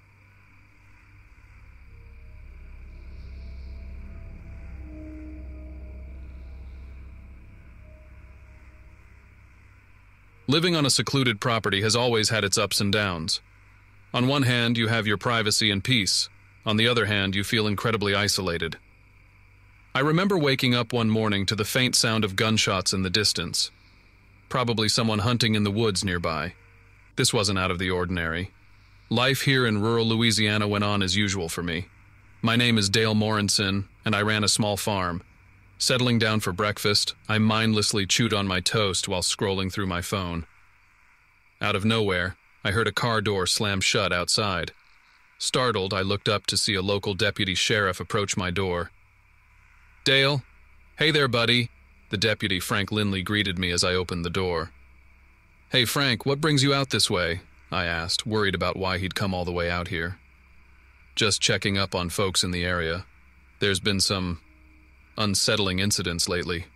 Living on a secluded property has always had its ups and downs. On one hand, you have your privacy and peace. On the other hand, you feel incredibly isolated. I remember waking up one morning to the faint sound of gunshots in the distance. Probably someone hunting in the woods nearby. This wasn't out of the ordinary. Life here in rural Louisiana went on as usual for me. My name is Dale Morinson, and I ran a small farm. Settling down for breakfast, I mindlessly chewed on my toast while scrolling through my phone. Out of nowhere, I heard a car door slam shut outside. Startled, I looked up to see a local deputy sheriff approach my door. Dale? Hey there, buddy. The deputy, Frank Lindley, greeted me as I opened the door. Hey, Frank, what brings you out this way? I asked, worried about why he'd come all the way out here. Just checking up on folks in the area. There's been some unsettling incidents lately,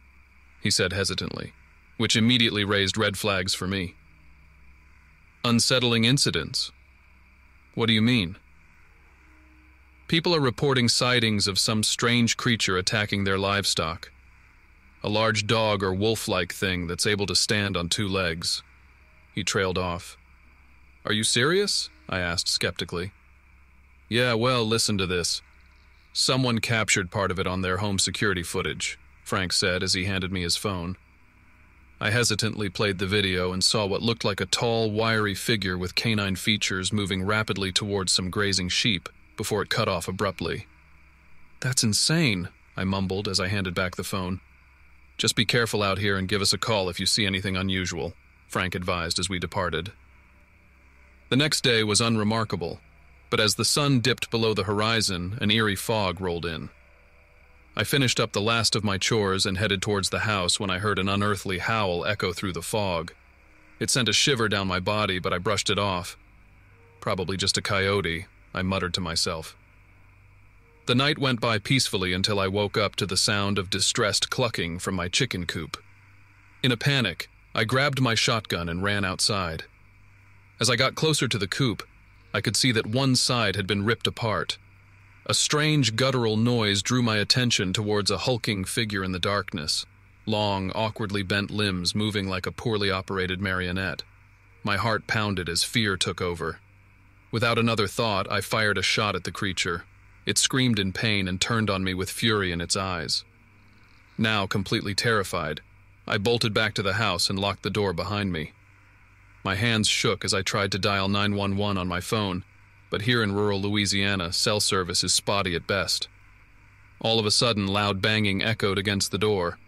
he said hesitantly, which immediately raised red flags for me. Unsettling incidents? What do you mean? People are reporting sightings of some strange creature attacking their livestock. A large dog or wolf like thing that's able to stand on two legs. He trailed off. Are you serious? I asked skeptically. Yeah, well, listen to this. Someone captured part of it on their home security footage, Frank said as he handed me his phone. I hesitantly played the video and saw what looked like a tall, wiry figure with canine features moving rapidly towards some grazing sheep before it cut off abruptly. That's insane, I mumbled as I handed back the phone. Just be careful out here and give us a call if you see anything unusual, Frank advised as we departed. The next day was unremarkable, but as the sun dipped below the horizon, an eerie fog rolled in. I finished up the last of my chores and headed towards the house when I heard an unearthly howl echo through the fog. It sent a shiver down my body, but I brushed it off. Probably just a coyote, I muttered to myself. The night went by peacefully until I woke up to the sound of distressed clucking from my chicken coop. In a panic, I grabbed my shotgun and ran outside. As I got closer to the coop, I could see that one side had been ripped apart a strange guttural noise drew my attention towards a hulking figure in the darkness, long, awkwardly bent limbs moving like a poorly operated marionette. My heart pounded as fear took over. Without another thought, I fired a shot at the creature. It screamed in pain and turned on me with fury in its eyes. Now, completely terrified, I bolted back to the house and locked the door behind me. My hands shook as I tried to dial 911 on my phone, but here in rural Louisiana, cell service is spotty at best. All of a sudden, loud banging echoed against the door.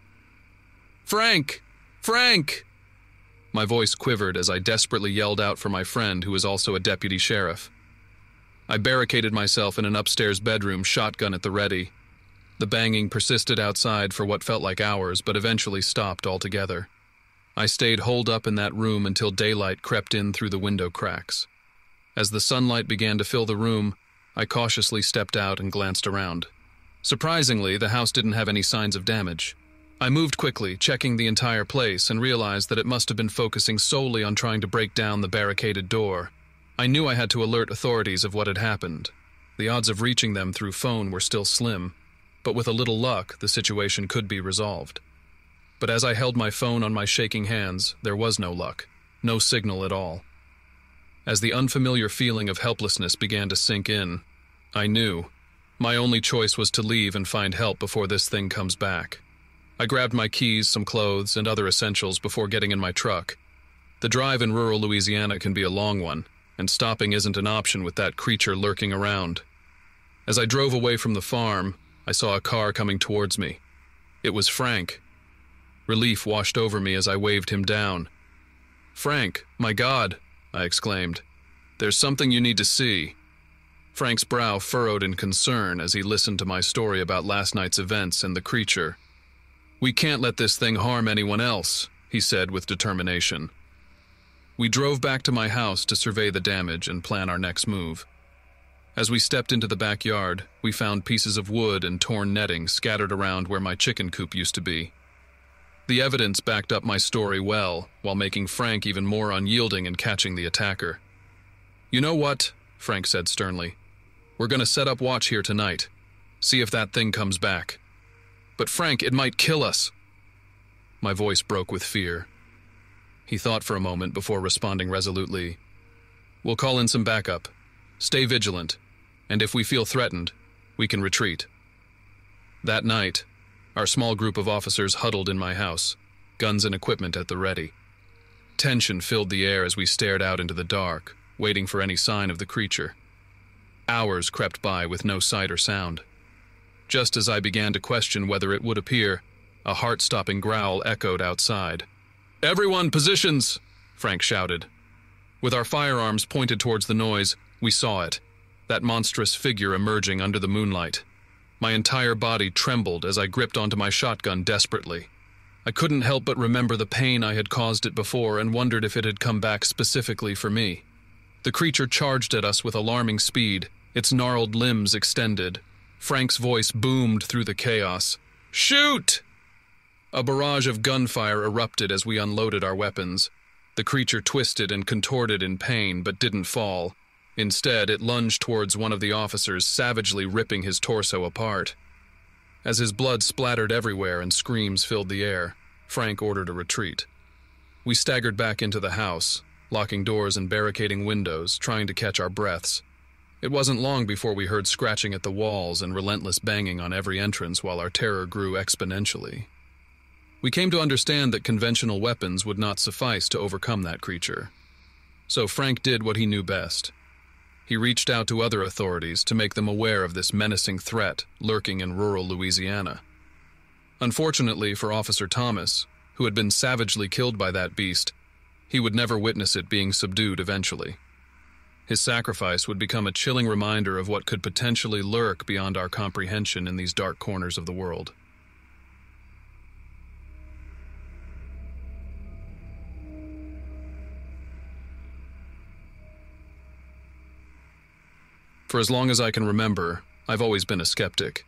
Frank! Frank! My voice quivered as I desperately yelled out for my friend, who was also a deputy sheriff. I barricaded myself in an upstairs bedroom, shotgun at the ready. The banging persisted outside for what felt like hours, but eventually stopped altogether. I stayed holed up in that room until daylight crept in through the window cracks. As the sunlight began to fill the room, I cautiously stepped out and glanced around. Surprisingly, the house didn't have any signs of damage. I moved quickly, checking the entire place, and realized that it must have been focusing solely on trying to break down the barricaded door. I knew I had to alert authorities of what had happened. The odds of reaching them through phone were still slim, but with a little luck, the situation could be resolved. But as I held my phone on my shaking hands, there was no luck, no signal at all. As the unfamiliar feeling of helplessness began to sink in, I knew my only choice was to leave and find help before this thing comes back. I grabbed my keys, some clothes, and other essentials before getting in my truck. The drive in rural Louisiana can be a long one, and stopping isn't an option with that creature lurking around. As I drove away from the farm, I saw a car coming towards me. It was Frank. Relief washed over me as I waved him down. Frank, my God, I exclaimed. There's something you need to see. Frank's brow furrowed in concern as he listened to my story about last night's events and the creature. We can't let this thing harm anyone else, he said with determination. We drove back to my house to survey the damage and plan our next move. As we stepped into the backyard, we found pieces of wood and torn netting scattered around where my chicken coop used to be. The evidence backed up my story well, while making Frank even more unyielding in catching the attacker. You know what? Frank said sternly. We're going to set up watch here tonight. See if that thing comes back. But Frank, it might kill us. My voice broke with fear. He thought for a moment before responding resolutely. We'll call in some backup. Stay vigilant and if we feel threatened, we can retreat. That night, our small group of officers huddled in my house, guns and equipment at the ready. Tension filled the air as we stared out into the dark, waiting for any sign of the creature. Hours crept by with no sight or sound. Just as I began to question whether it would appear, a heart-stopping growl echoed outside. Everyone, positions! Frank shouted. With our firearms pointed towards the noise, we saw it that monstrous figure emerging under the moonlight. My entire body trembled as I gripped onto my shotgun desperately. I couldn't help but remember the pain I had caused it before and wondered if it had come back specifically for me. The creature charged at us with alarming speed, its gnarled limbs extended. Frank's voice boomed through the chaos. Shoot! A barrage of gunfire erupted as we unloaded our weapons. The creature twisted and contorted in pain but didn't fall. Instead, it lunged towards one of the officers, savagely ripping his torso apart. As his blood splattered everywhere and screams filled the air, Frank ordered a retreat. We staggered back into the house, locking doors and barricading windows, trying to catch our breaths. It wasn't long before we heard scratching at the walls and relentless banging on every entrance while our terror grew exponentially. We came to understand that conventional weapons would not suffice to overcome that creature. So Frank did what he knew best he reached out to other authorities to make them aware of this menacing threat lurking in rural Louisiana. Unfortunately for Officer Thomas, who had been savagely killed by that beast, he would never witness it being subdued eventually. His sacrifice would become a chilling reminder of what could potentially lurk beyond our comprehension in these dark corners of the world. For as long as I can remember, I've always been a skeptic.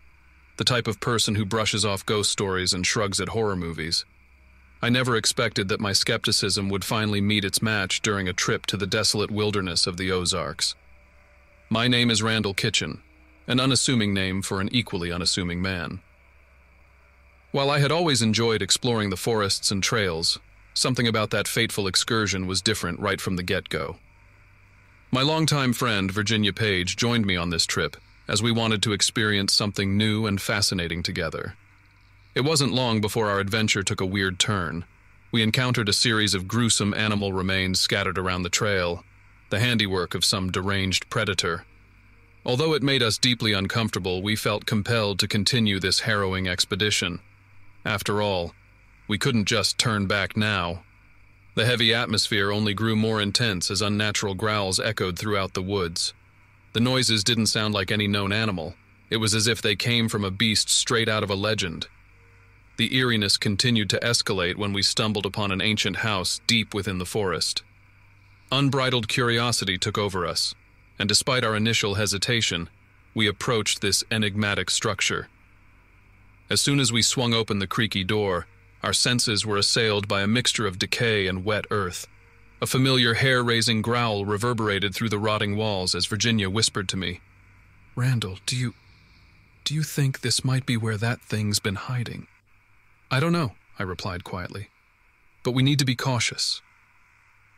The type of person who brushes off ghost stories and shrugs at horror movies. I never expected that my skepticism would finally meet its match during a trip to the desolate wilderness of the Ozarks. My name is Randall Kitchen, an unassuming name for an equally unassuming man. While I had always enjoyed exploring the forests and trails, something about that fateful excursion was different right from the get go. My longtime friend, Virginia Page, joined me on this trip as we wanted to experience something new and fascinating together. It wasn't long before our adventure took a weird turn. We encountered a series of gruesome animal remains scattered around the trail, the handiwork of some deranged predator. Although it made us deeply uncomfortable, we felt compelled to continue this harrowing expedition. After all, we couldn't just turn back now. The heavy atmosphere only grew more intense as unnatural growls echoed throughout the woods. The noises didn't sound like any known animal. It was as if they came from a beast straight out of a legend. The eeriness continued to escalate when we stumbled upon an ancient house deep within the forest. Unbridled curiosity took over us, and despite our initial hesitation, we approached this enigmatic structure. As soon as we swung open the creaky door, our senses were assailed by a mixture of decay and wet earth. A familiar hair-raising growl reverberated through the rotting walls as Virginia whispered to me, Randall, do you... do you think this might be where that thing's been hiding? I don't know, I replied quietly. But we need to be cautious.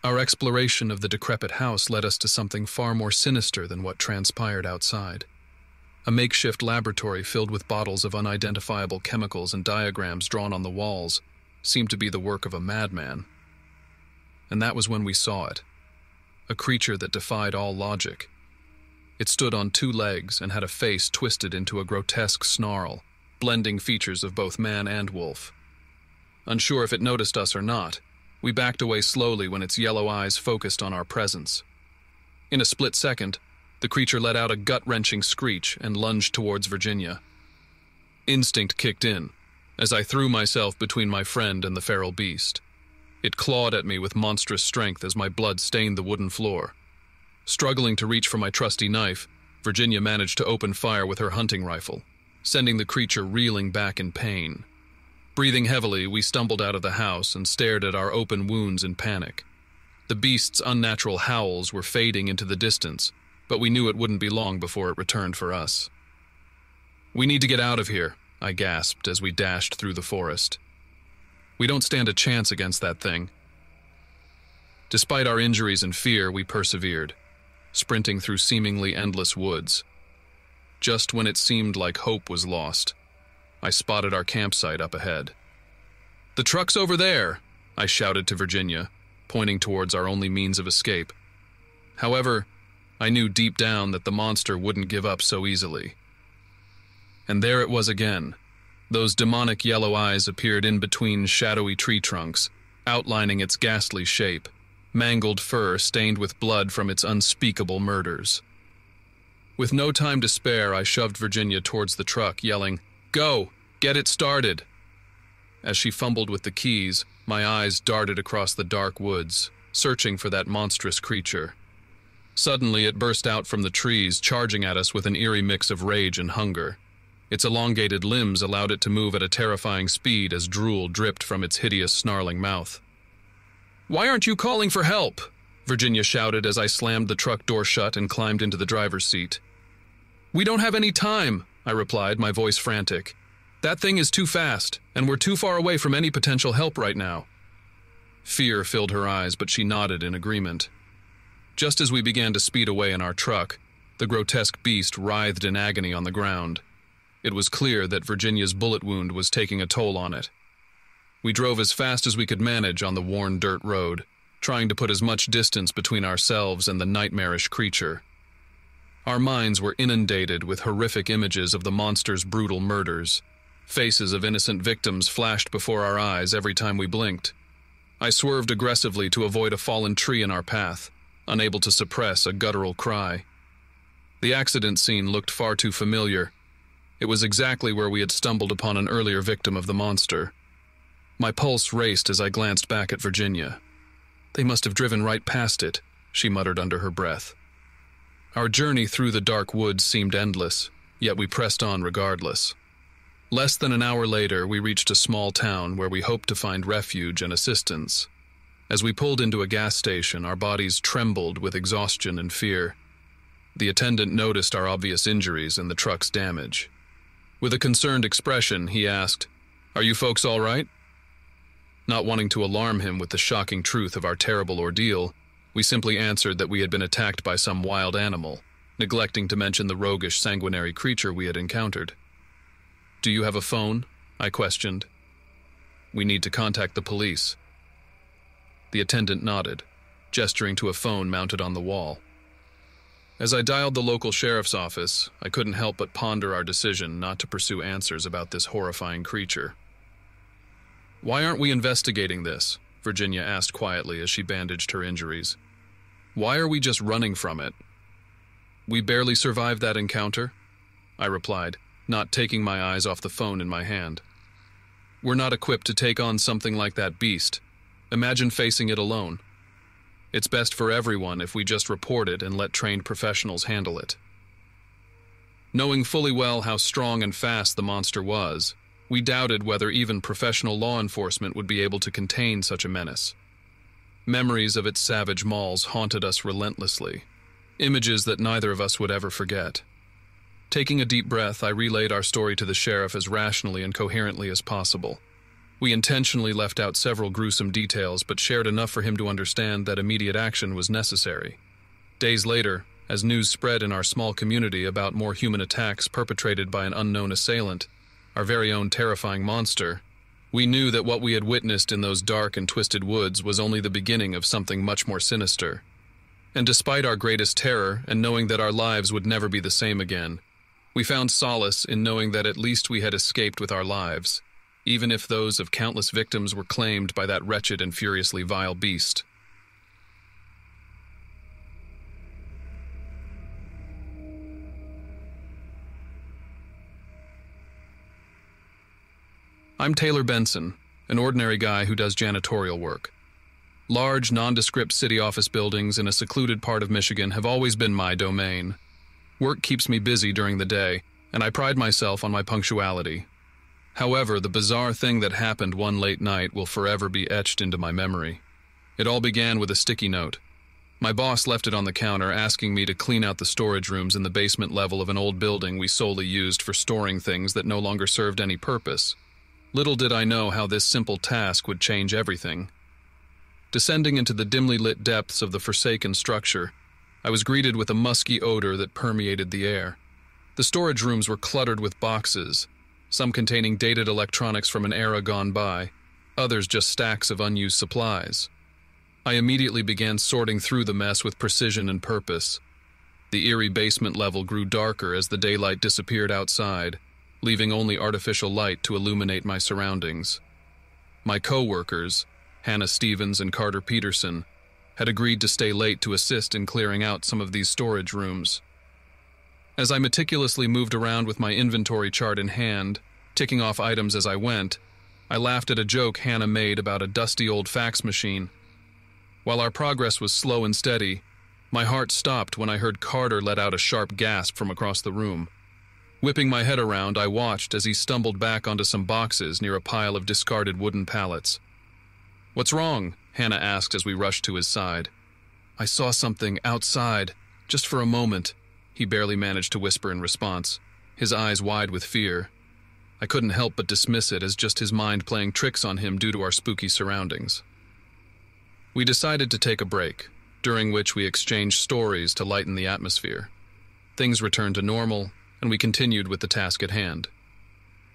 Our exploration of the decrepit house led us to something far more sinister than what transpired outside. A makeshift laboratory filled with bottles of unidentifiable chemicals and diagrams drawn on the walls seemed to be the work of a madman. And that was when we saw it a creature that defied all logic. It stood on two legs and had a face twisted into a grotesque snarl, blending features of both man and wolf. Unsure if it noticed us or not, we backed away slowly when its yellow eyes focused on our presence. In a split second, the creature let out a gut wrenching screech and lunged towards Virginia. Instinct kicked in as I threw myself between my friend and the feral beast. It clawed at me with monstrous strength as my blood stained the wooden floor. Struggling to reach for my trusty knife, Virginia managed to open fire with her hunting rifle, sending the creature reeling back in pain. Breathing heavily, we stumbled out of the house and stared at our open wounds in panic. The beast's unnatural howls were fading into the distance, but we knew it wouldn't be long before it returned for us. We need to get out of here, I gasped as we dashed through the forest. We don't stand a chance against that thing. Despite our injuries and fear, we persevered, sprinting through seemingly endless woods. Just when it seemed like hope was lost, I spotted our campsite up ahead. The truck's over there, I shouted to Virginia, pointing towards our only means of escape. However, I knew deep down that the monster wouldn't give up so easily. And there it was again, those demonic yellow eyes appeared in between shadowy tree trunks, outlining its ghastly shape, mangled fur stained with blood from its unspeakable murders. With no time to spare, I shoved Virginia towards the truck, yelling, Go! Get it started! As she fumbled with the keys, my eyes darted across the dark woods, searching for that monstrous creature. Suddenly, it burst out from the trees, charging at us with an eerie mix of rage and hunger. Its elongated limbs allowed it to move at a terrifying speed as drool dripped from its hideous, snarling mouth. Why aren't you calling for help? Virginia shouted as I slammed the truck door shut and climbed into the driver's seat. We don't have any time, I replied, my voice frantic. That thing is too fast, and we're too far away from any potential help right now. Fear filled her eyes, but she nodded in agreement. Just as we began to speed away in our truck, the grotesque beast writhed in agony on the ground. It was clear that Virginia's bullet wound was taking a toll on it. We drove as fast as we could manage on the worn dirt road, trying to put as much distance between ourselves and the nightmarish creature. Our minds were inundated with horrific images of the monster's brutal murders. Faces of innocent victims flashed before our eyes every time we blinked. I swerved aggressively to avoid a fallen tree in our path, unable to suppress a guttural cry. The accident scene looked far too familiar, it was exactly where we had stumbled upon an earlier victim of the monster. My pulse raced as I glanced back at Virginia. They must have driven right past it, she muttered under her breath. Our journey through the dark woods seemed endless, yet we pressed on regardless. Less than an hour later, we reached a small town where we hoped to find refuge and assistance. As we pulled into a gas station, our bodies trembled with exhaustion and fear. The attendant noticed our obvious injuries and the truck's damage. With a concerned expression, he asked, Are you folks all right? Not wanting to alarm him with the shocking truth of our terrible ordeal, we simply answered that we had been attacked by some wild animal, neglecting to mention the roguish, sanguinary creature we had encountered. Do you have a phone? I questioned. We need to contact the police. The attendant nodded, gesturing to a phone mounted on the wall. As I dialed the local sheriff's office, I couldn't help but ponder our decision not to pursue answers about this horrifying creature. Why aren't we investigating this? Virginia asked quietly as she bandaged her injuries. Why are we just running from it? We barely survived that encounter, I replied, not taking my eyes off the phone in my hand. We're not equipped to take on something like that beast. Imagine facing it alone. It's best for everyone if we just report it and let trained professionals handle it. Knowing fully well how strong and fast the monster was, we doubted whether even professional law enforcement would be able to contain such a menace. Memories of its savage mauls haunted us relentlessly, images that neither of us would ever forget. Taking a deep breath, I relayed our story to the sheriff as rationally and coherently as possible. We intentionally left out several gruesome details, but shared enough for him to understand that immediate action was necessary. Days later, as news spread in our small community about more human attacks perpetrated by an unknown assailant, our very own terrifying monster, we knew that what we had witnessed in those dark and twisted woods was only the beginning of something much more sinister. And despite our greatest terror and knowing that our lives would never be the same again, we found solace in knowing that at least we had escaped with our lives, even if those of countless victims were claimed by that wretched and furiously vile beast. I'm Taylor Benson, an ordinary guy who does janitorial work. Large, nondescript city office buildings in a secluded part of Michigan have always been my domain. Work keeps me busy during the day, and I pride myself on my punctuality. However, the bizarre thing that happened one late night will forever be etched into my memory. It all began with a sticky note. My boss left it on the counter asking me to clean out the storage rooms in the basement level of an old building we solely used for storing things that no longer served any purpose. Little did I know how this simple task would change everything. Descending into the dimly lit depths of the forsaken structure, I was greeted with a musky odor that permeated the air. The storage rooms were cluttered with boxes, some containing dated electronics from an era gone by, others just stacks of unused supplies. I immediately began sorting through the mess with precision and purpose. The eerie basement level grew darker as the daylight disappeared outside, leaving only artificial light to illuminate my surroundings. My co-workers, Hannah Stevens and Carter Peterson, had agreed to stay late to assist in clearing out some of these storage rooms. As I meticulously moved around with my inventory chart in hand, ticking off items as I went, I laughed at a joke Hannah made about a dusty old fax machine. While our progress was slow and steady, my heart stopped when I heard Carter let out a sharp gasp from across the room. Whipping my head around, I watched as he stumbled back onto some boxes near a pile of discarded wooden pallets. What's wrong? Hannah asked as we rushed to his side. I saw something outside, just for a moment, he barely managed to whisper in response, his eyes wide with fear. I couldn't help but dismiss it as just his mind playing tricks on him due to our spooky surroundings. We decided to take a break, during which we exchanged stories to lighten the atmosphere. Things returned to normal, and we continued with the task at hand.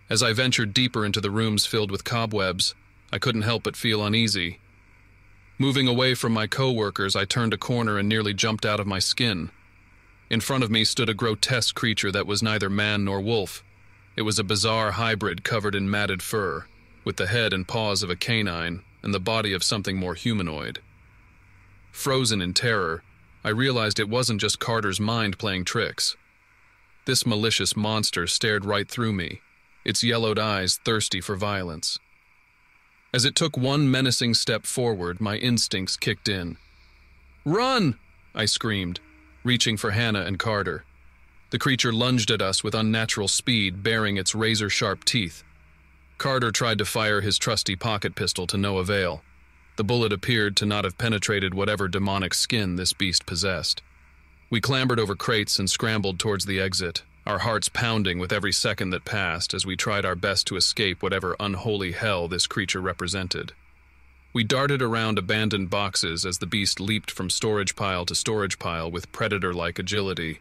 As I ventured deeper into the rooms filled with cobwebs, I couldn't help but feel uneasy Moving away from my co-workers, I turned a corner and nearly jumped out of my skin. In front of me stood a grotesque creature that was neither man nor wolf. It was a bizarre hybrid covered in matted fur, with the head and paws of a canine and the body of something more humanoid. Frozen in terror, I realized it wasn't just Carter's mind playing tricks. This malicious monster stared right through me, its yellowed eyes thirsty for violence. As it took one menacing step forward, my instincts kicked in. Run! I screamed, reaching for Hannah and Carter. The creature lunged at us with unnatural speed, baring its razor sharp teeth. Carter tried to fire his trusty pocket pistol to no avail. The bullet appeared to not have penetrated whatever demonic skin this beast possessed. We clambered over crates and scrambled towards the exit, our hearts pounding with every second that passed as we tried our best to escape whatever unholy hell this creature represented. We darted around abandoned boxes as the beast leaped from storage pile to storage pile with predator like agility,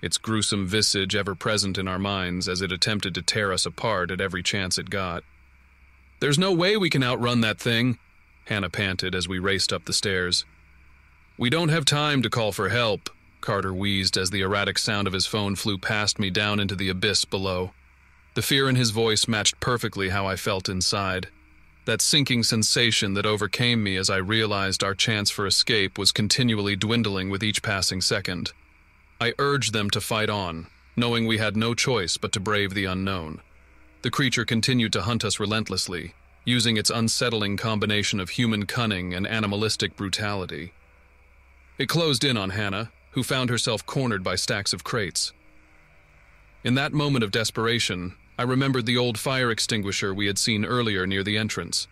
its gruesome visage ever present in our minds as it attempted to tear us apart at every chance it got. There's no way we can outrun that thing, Hannah panted as we raced up the stairs. We don't have time to call for help, Carter wheezed as the erratic sound of his phone flew past me down into the abyss below. The fear in his voice matched perfectly how I felt inside. That sinking sensation that overcame me as I realized our chance for escape was continually dwindling with each passing second. I urged them to fight on, knowing we had no choice but to brave the unknown. The creature continued to hunt us relentlessly, using its unsettling combination of human cunning and animalistic brutality. It closed in on Hannah, who found herself cornered by stacks of crates. In that moment of desperation, I remembered the old fire extinguisher we had seen earlier near the entrance.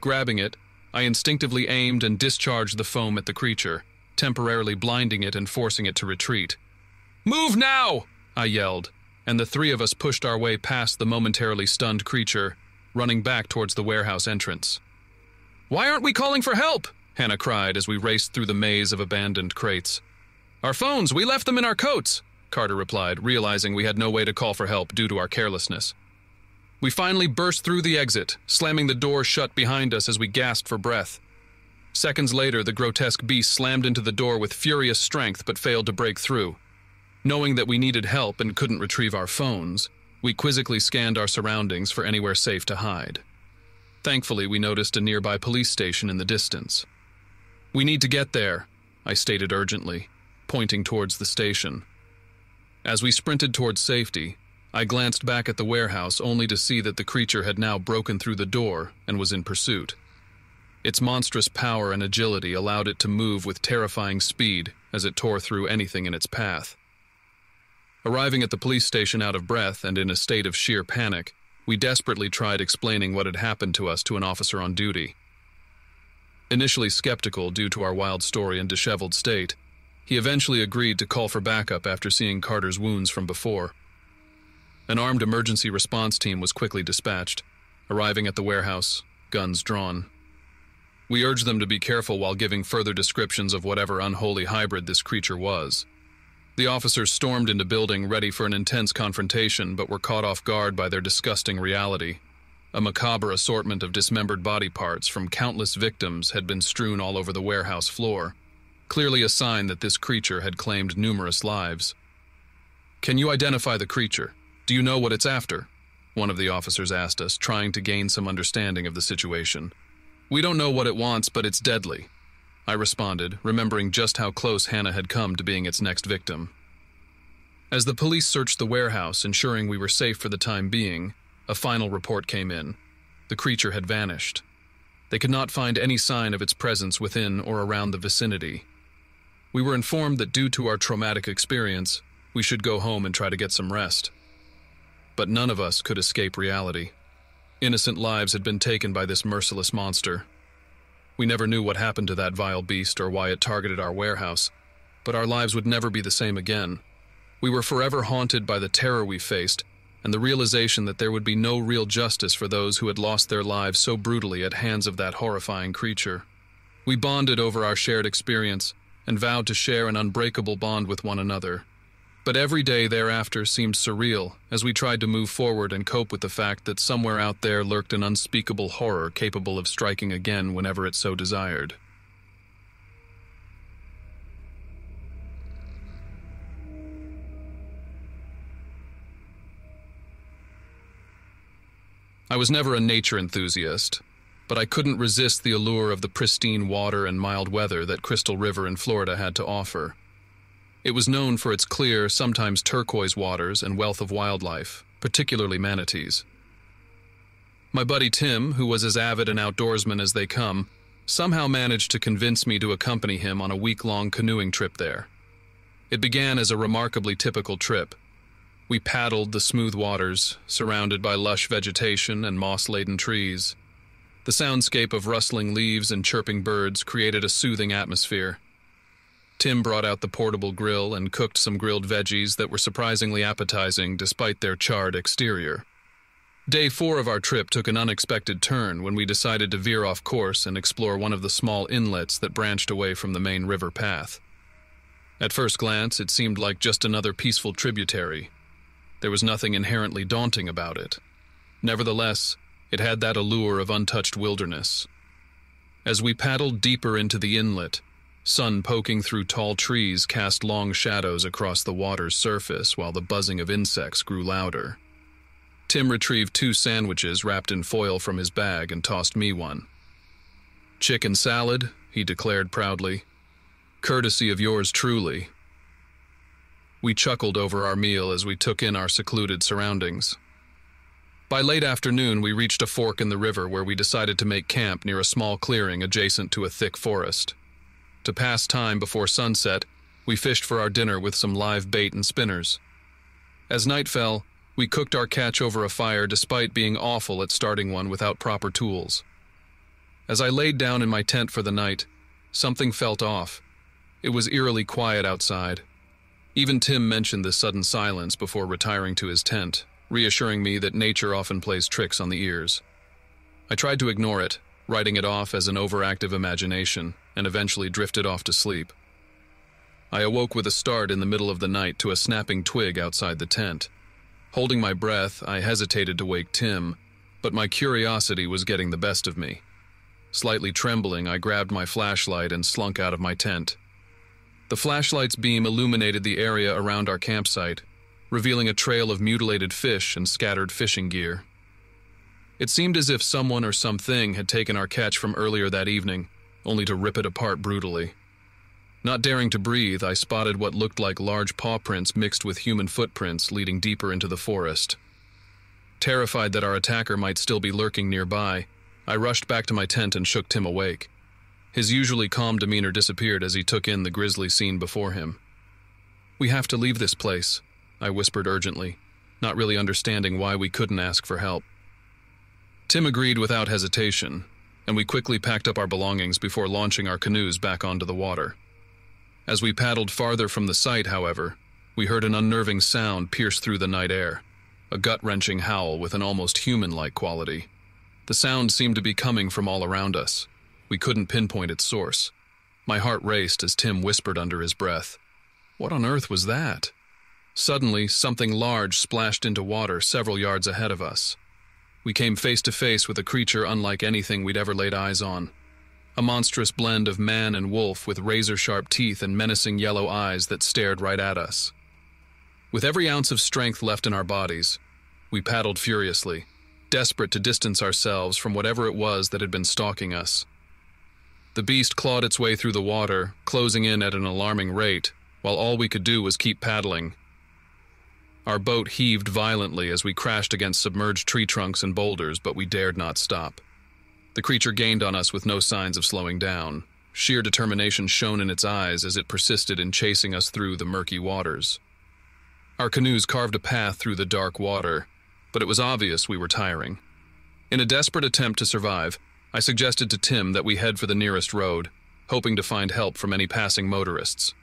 Grabbing it, I instinctively aimed and discharged the foam at the creature, temporarily blinding it and forcing it to retreat. Move now! I yelled, and the three of us pushed our way past the momentarily stunned creature, running back towards the warehouse entrance. Why aren't we calling for help? Hannah cried as we raced through the maze of abandoned crates. Our phones, we left them in our coats, Carter replied, realizing we had no way to call for help due to our carelessness. We finally burst through the exit, slamming the door shut behind us as we gasped for breath. Seconds later, the grotesque beast slammed into the door with furious strength but failed to break through. Knowing that we needed help and couldn't retrieve our phones, we quizzically scanned our surroundings for anywhere safe to hide. Thankfully, we noticed a nearby police station in the distance. We need to get there, I stated urgently pointing towards the station. As we sprinted towards safety, I glanced back at the warehouse only to see that the creature had now broken through the door and was in pursuit. Its monstrous power and agility allowed it to move with terrifying speed as it tore through anything in its path. Arriving at the police station out of breath and in a state of sheer panic, we desperately tried explaining what had happened to us to an officer on duty. Initially skeptical due to our wild story and disheveled state, he eventually agreed to call for backup after seeing Carter's wounds from before. An armed emergency response team was quickly dispatched, arriving at the warehouse, guns drawn. We urged them to be careful while giving further descriptions of whatever unholy hybrid this creature was. The officers stormed into the building ready for an intense confrontation but were caught off guard by their disgusting reality. A macabre assortment of dismembered body parts from countless victims had been strewn all over the warehouse floor clearly a sign that this creature had claimed numerous lives. Can you identify the creature? Do you know what it's after? One of the officers asked us, trying to gain some understanding of the situation. We don't know what it wants, but it's deadly. I responded, remembering just how close Hannah had come to being its next victim. As the police searched the warehouse, ensuring we were safe for the time being, a final report came in. The creature had vanished. They could not find any sign of its presence within or around the vicinity, we were informed that due to our traumatic experience, we should go home and try to get some rest. But none of us could escape reality. Innocent lives had been taken by this merciless monster. We never knew what happened to that vile beast or why it targeted our warehouse, but our lives would never be the same again. We were forever haunted by the terror we faced and the realization that there would be no real justice for those who had lost their lives so brutally at hands of that horrifying creature. We bonded over our shared experience, and vowed to share an unbreakable bond with one another. But every day thereafter seemed surreal as we tried to move forward and cope with the fact that somewhere out there lurked an unspeakable horror capable of striking again whenever it so desired. I was never a nature enthusiast, but I couldn't resist the allure of the pristine water and mild weather that Crystal River in Florida had to offer. It was known for its clear, sometimes turquoise waters and wealth of wildlife, particularly manatees. My buddy Tim, who was as avid an outdoorsman as they come, somehow managed to convince me to accompany him on a week-long canoeing trip there. It began as a remarkably typical trip. We paddled the smooth waters, surrounded by lush vegetation and moss-laden trees. The soundscape of rustling leaves and chirping birds created a soothing atmosphere. Tim brought out the portable grill and cooked some grilled veggies that were surprisingly appetizing despite their charred exterior. Day four of our trip took an unexpected turn when we decided to veer off course and explore one of the small inlets that branched away from the main river path. At first glance, it seemed like just another peaceful tributary. There was nothing inherently daunting about it. Nevertheless, it had that allure of untouched wilderness. As we paddled deeper into the inlet, sun poking through tall trees cast long shadows across the water's surface while the buzzing of insects grew louder. Tim retrieved two sandwiches wrapped in foil from his bag and tossed me one. Chicken salad, he declared proudly. Courtesy of yours truly. We chuckled over our meal as we took in our secluded surroundings. By late afternoon, we reached a fork in the river where we decided to make camp near a small clearing adjacent to a thick forest. To pass time before sunset, we fished for our dinner with some live bait and spinners. As night fell, we cooked our catch over a fire despite being awful at starting one without proper tools. As I laid down in my tent for the night, something felt off. It was eerily quiet outside. Even Tim mentioned this sudden silence before retiring to his tent, reassuring me that nature often plays tricks on the ears. I tried to ignore it, writing it off as an overactive imagination, and eventually drifted off to sleep. I awoke with a start in the middle of the night to a snapping twig outside the tent. Holding my breath, I hesitated to wake Tim, but my curiosity was getting the best of me. Slightly trembling, I grabbed my flashlight and slunk out of my tent. The flashlight's beam illuminated the area around our campsite, revealing a trail of mutilated fish and scattered fishing gear. It seemed as if someone or something had taken our catch from earlier that evening, only to rip it apart brutally. Not daring to breathe, I spotted what looked like large paw prints mixed with human footprints leading deeper into the forest. Terrified that our attacker might still be lurking nearby, I rushed back to my tent and shook Tim awake. His usually calm demeanor disappeared as he took in the grisly scene before him. We have to leave this place, I whispered urgently, not really understanding why we couldn't ask for help. Tim agreed without hesitation, and we quickly packed up our belongings before launching our canoes back onto the water. As we paddled farther from the site, however, we heard an unnerving sound pierce through the night air, a gut-wrenching howl with an almost human-like quality. The sound seemed to be coming from all around us, we couldn't pinpoint its source. My heart raced as Tim whispered under his breath. What on earth was that? Suddenly, something large splashed into water several yards ahead of us. We came face to face with a creature unlike anything we'd ever laid eyes on. A monstrous blend of man and wolf with razor-sharp teeth and menacing yellow eyes that stared right at us. With every ounce of strength left in our bodies, we paddled furiously, desperate to distance ourselves from whatever it was that had been stalking us. The beast clawed its way through the water, closing in at an alarming rate, while all we could do was keep paddling. Our boat heaved violently as we crashed against submerged tree trunks and boulders, but we dared not stop. The creature gained on us with no signs of slowing down. Sheer determination shone in its eyes as it persisted in chasing us through the murky waters. Our canoes carved a path through the dark water, but it was obvious we were tiring. In a desperate attempt to survive, I suggested to Tim that we head for the nearest road, hoping to find help from any passing motorists.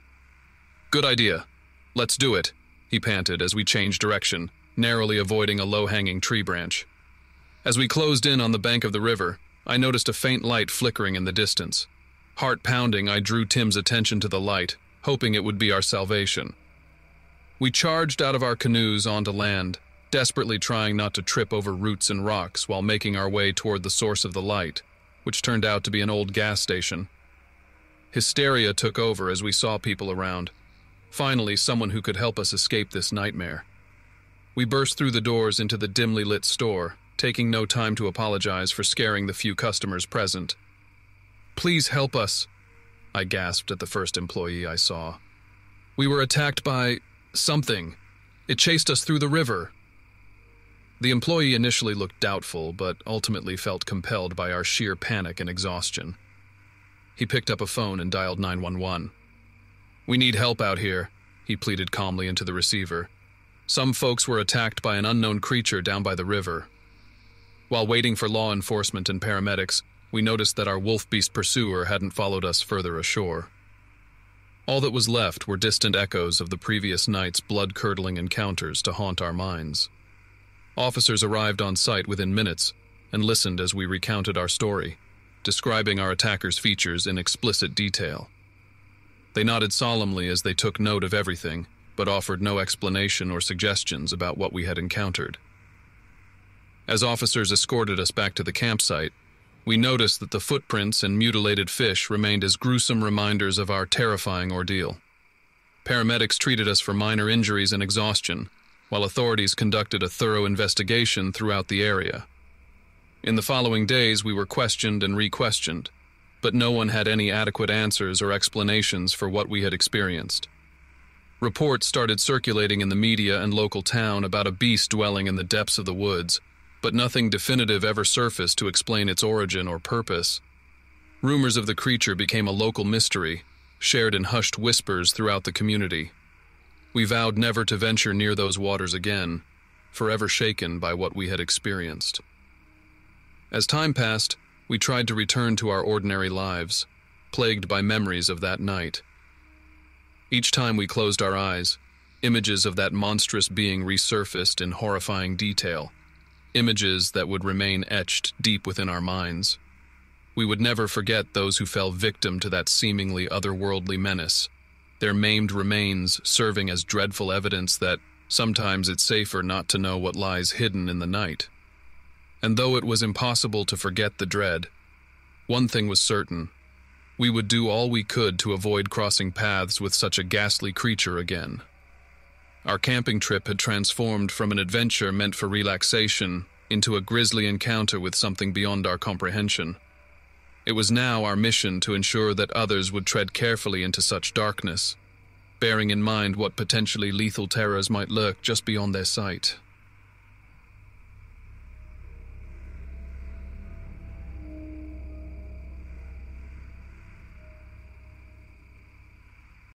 Good idea. Let's do it, he panted as we changed direction, narrowly avoiding a low-hanging tree branch. As we closed in on the bank of the river, I noticed a faint light flickering in the distance. Heart pounding, I drew Tim's attention to the light, hoping it would be our salvation. We charged out of our canoes onto land, desperately trying not to trip over roots and rocks while making our way toward the source of the light, which turned out to be an old gas station. Hysteria took over as we saw people around. Finally, someone who could help us escape this nightmare. We burst through the doors into the dimly lit store, taking no time to apologize for scaring the few customers present. Please help us, I gasped at the first employee I saw. We were attacked by something. It chased us through the river. The employee initially looked doubtful, but ultimately felt compelled by our sheer panic and exhaustion. He picked up a phone and dialed 911. We need help out here, he pleaded calmly into the receiver. Some folks were attacked by an unknown creature down by the river. While waiting for law enforcement and paramedics, we noticed that our wolf beast pursuer hadn't followed us further ashore. All that was left were distant echoes of the previous night's blood-curdling encounters to haunt our minds. Officers arrived on site within minutes and listened as we recounted our story, describing our attackers' features in explicit detail. They nodded solemnly as they took note of everything, but offered no explanation or suggestions about what we had encountered. As officers escorted us back to the campsite, we noticed that the footprints and mutilated fish remained as gruesome reminders of our terrifying ordeal. Paramedics treated us for minor injuries and exhaustion, while authorities conducted a thorough investigation throughout the area. In the following days, we were questioned and re-questioned, but no one had any adequate answers or explanations for what we had experienced. Reports started circulating in the media and local town about a beast dwelling in the depths of the woods, but nothing definitive ever surfaced to explain its origin or purpose. Rumors of the creature became a local mystery, shared in hushed whispers throughout the community. We vowed never to venture near those waters again, forever shaken by what we had experienced. As time passed, we tried to return to our ordinary lives, plagued by memories of that night. Each time we closed our eyes, images of that monstrous being resurfaced in horrifying detail images that would remain etched deep within our minds. We would never forget those who fell victim to that seemingly otherworldly menace, their maimed remains serving as dreadful evidence that sometimes it's safer not to know what lies hidden in the night. And though it was impossible to forget the dread, one thing was certain. We would do all we could to avoid crossing paths with such a ghastly creature again. Our camping trip had transformed from an adventure meant for relaxation into a grisly encounter with something beyond our comprehension. It was now our mission to ensure that others would tread carefully into such darkness, bearing in mind what potentially lethal terrors might lurk just beyond their sight.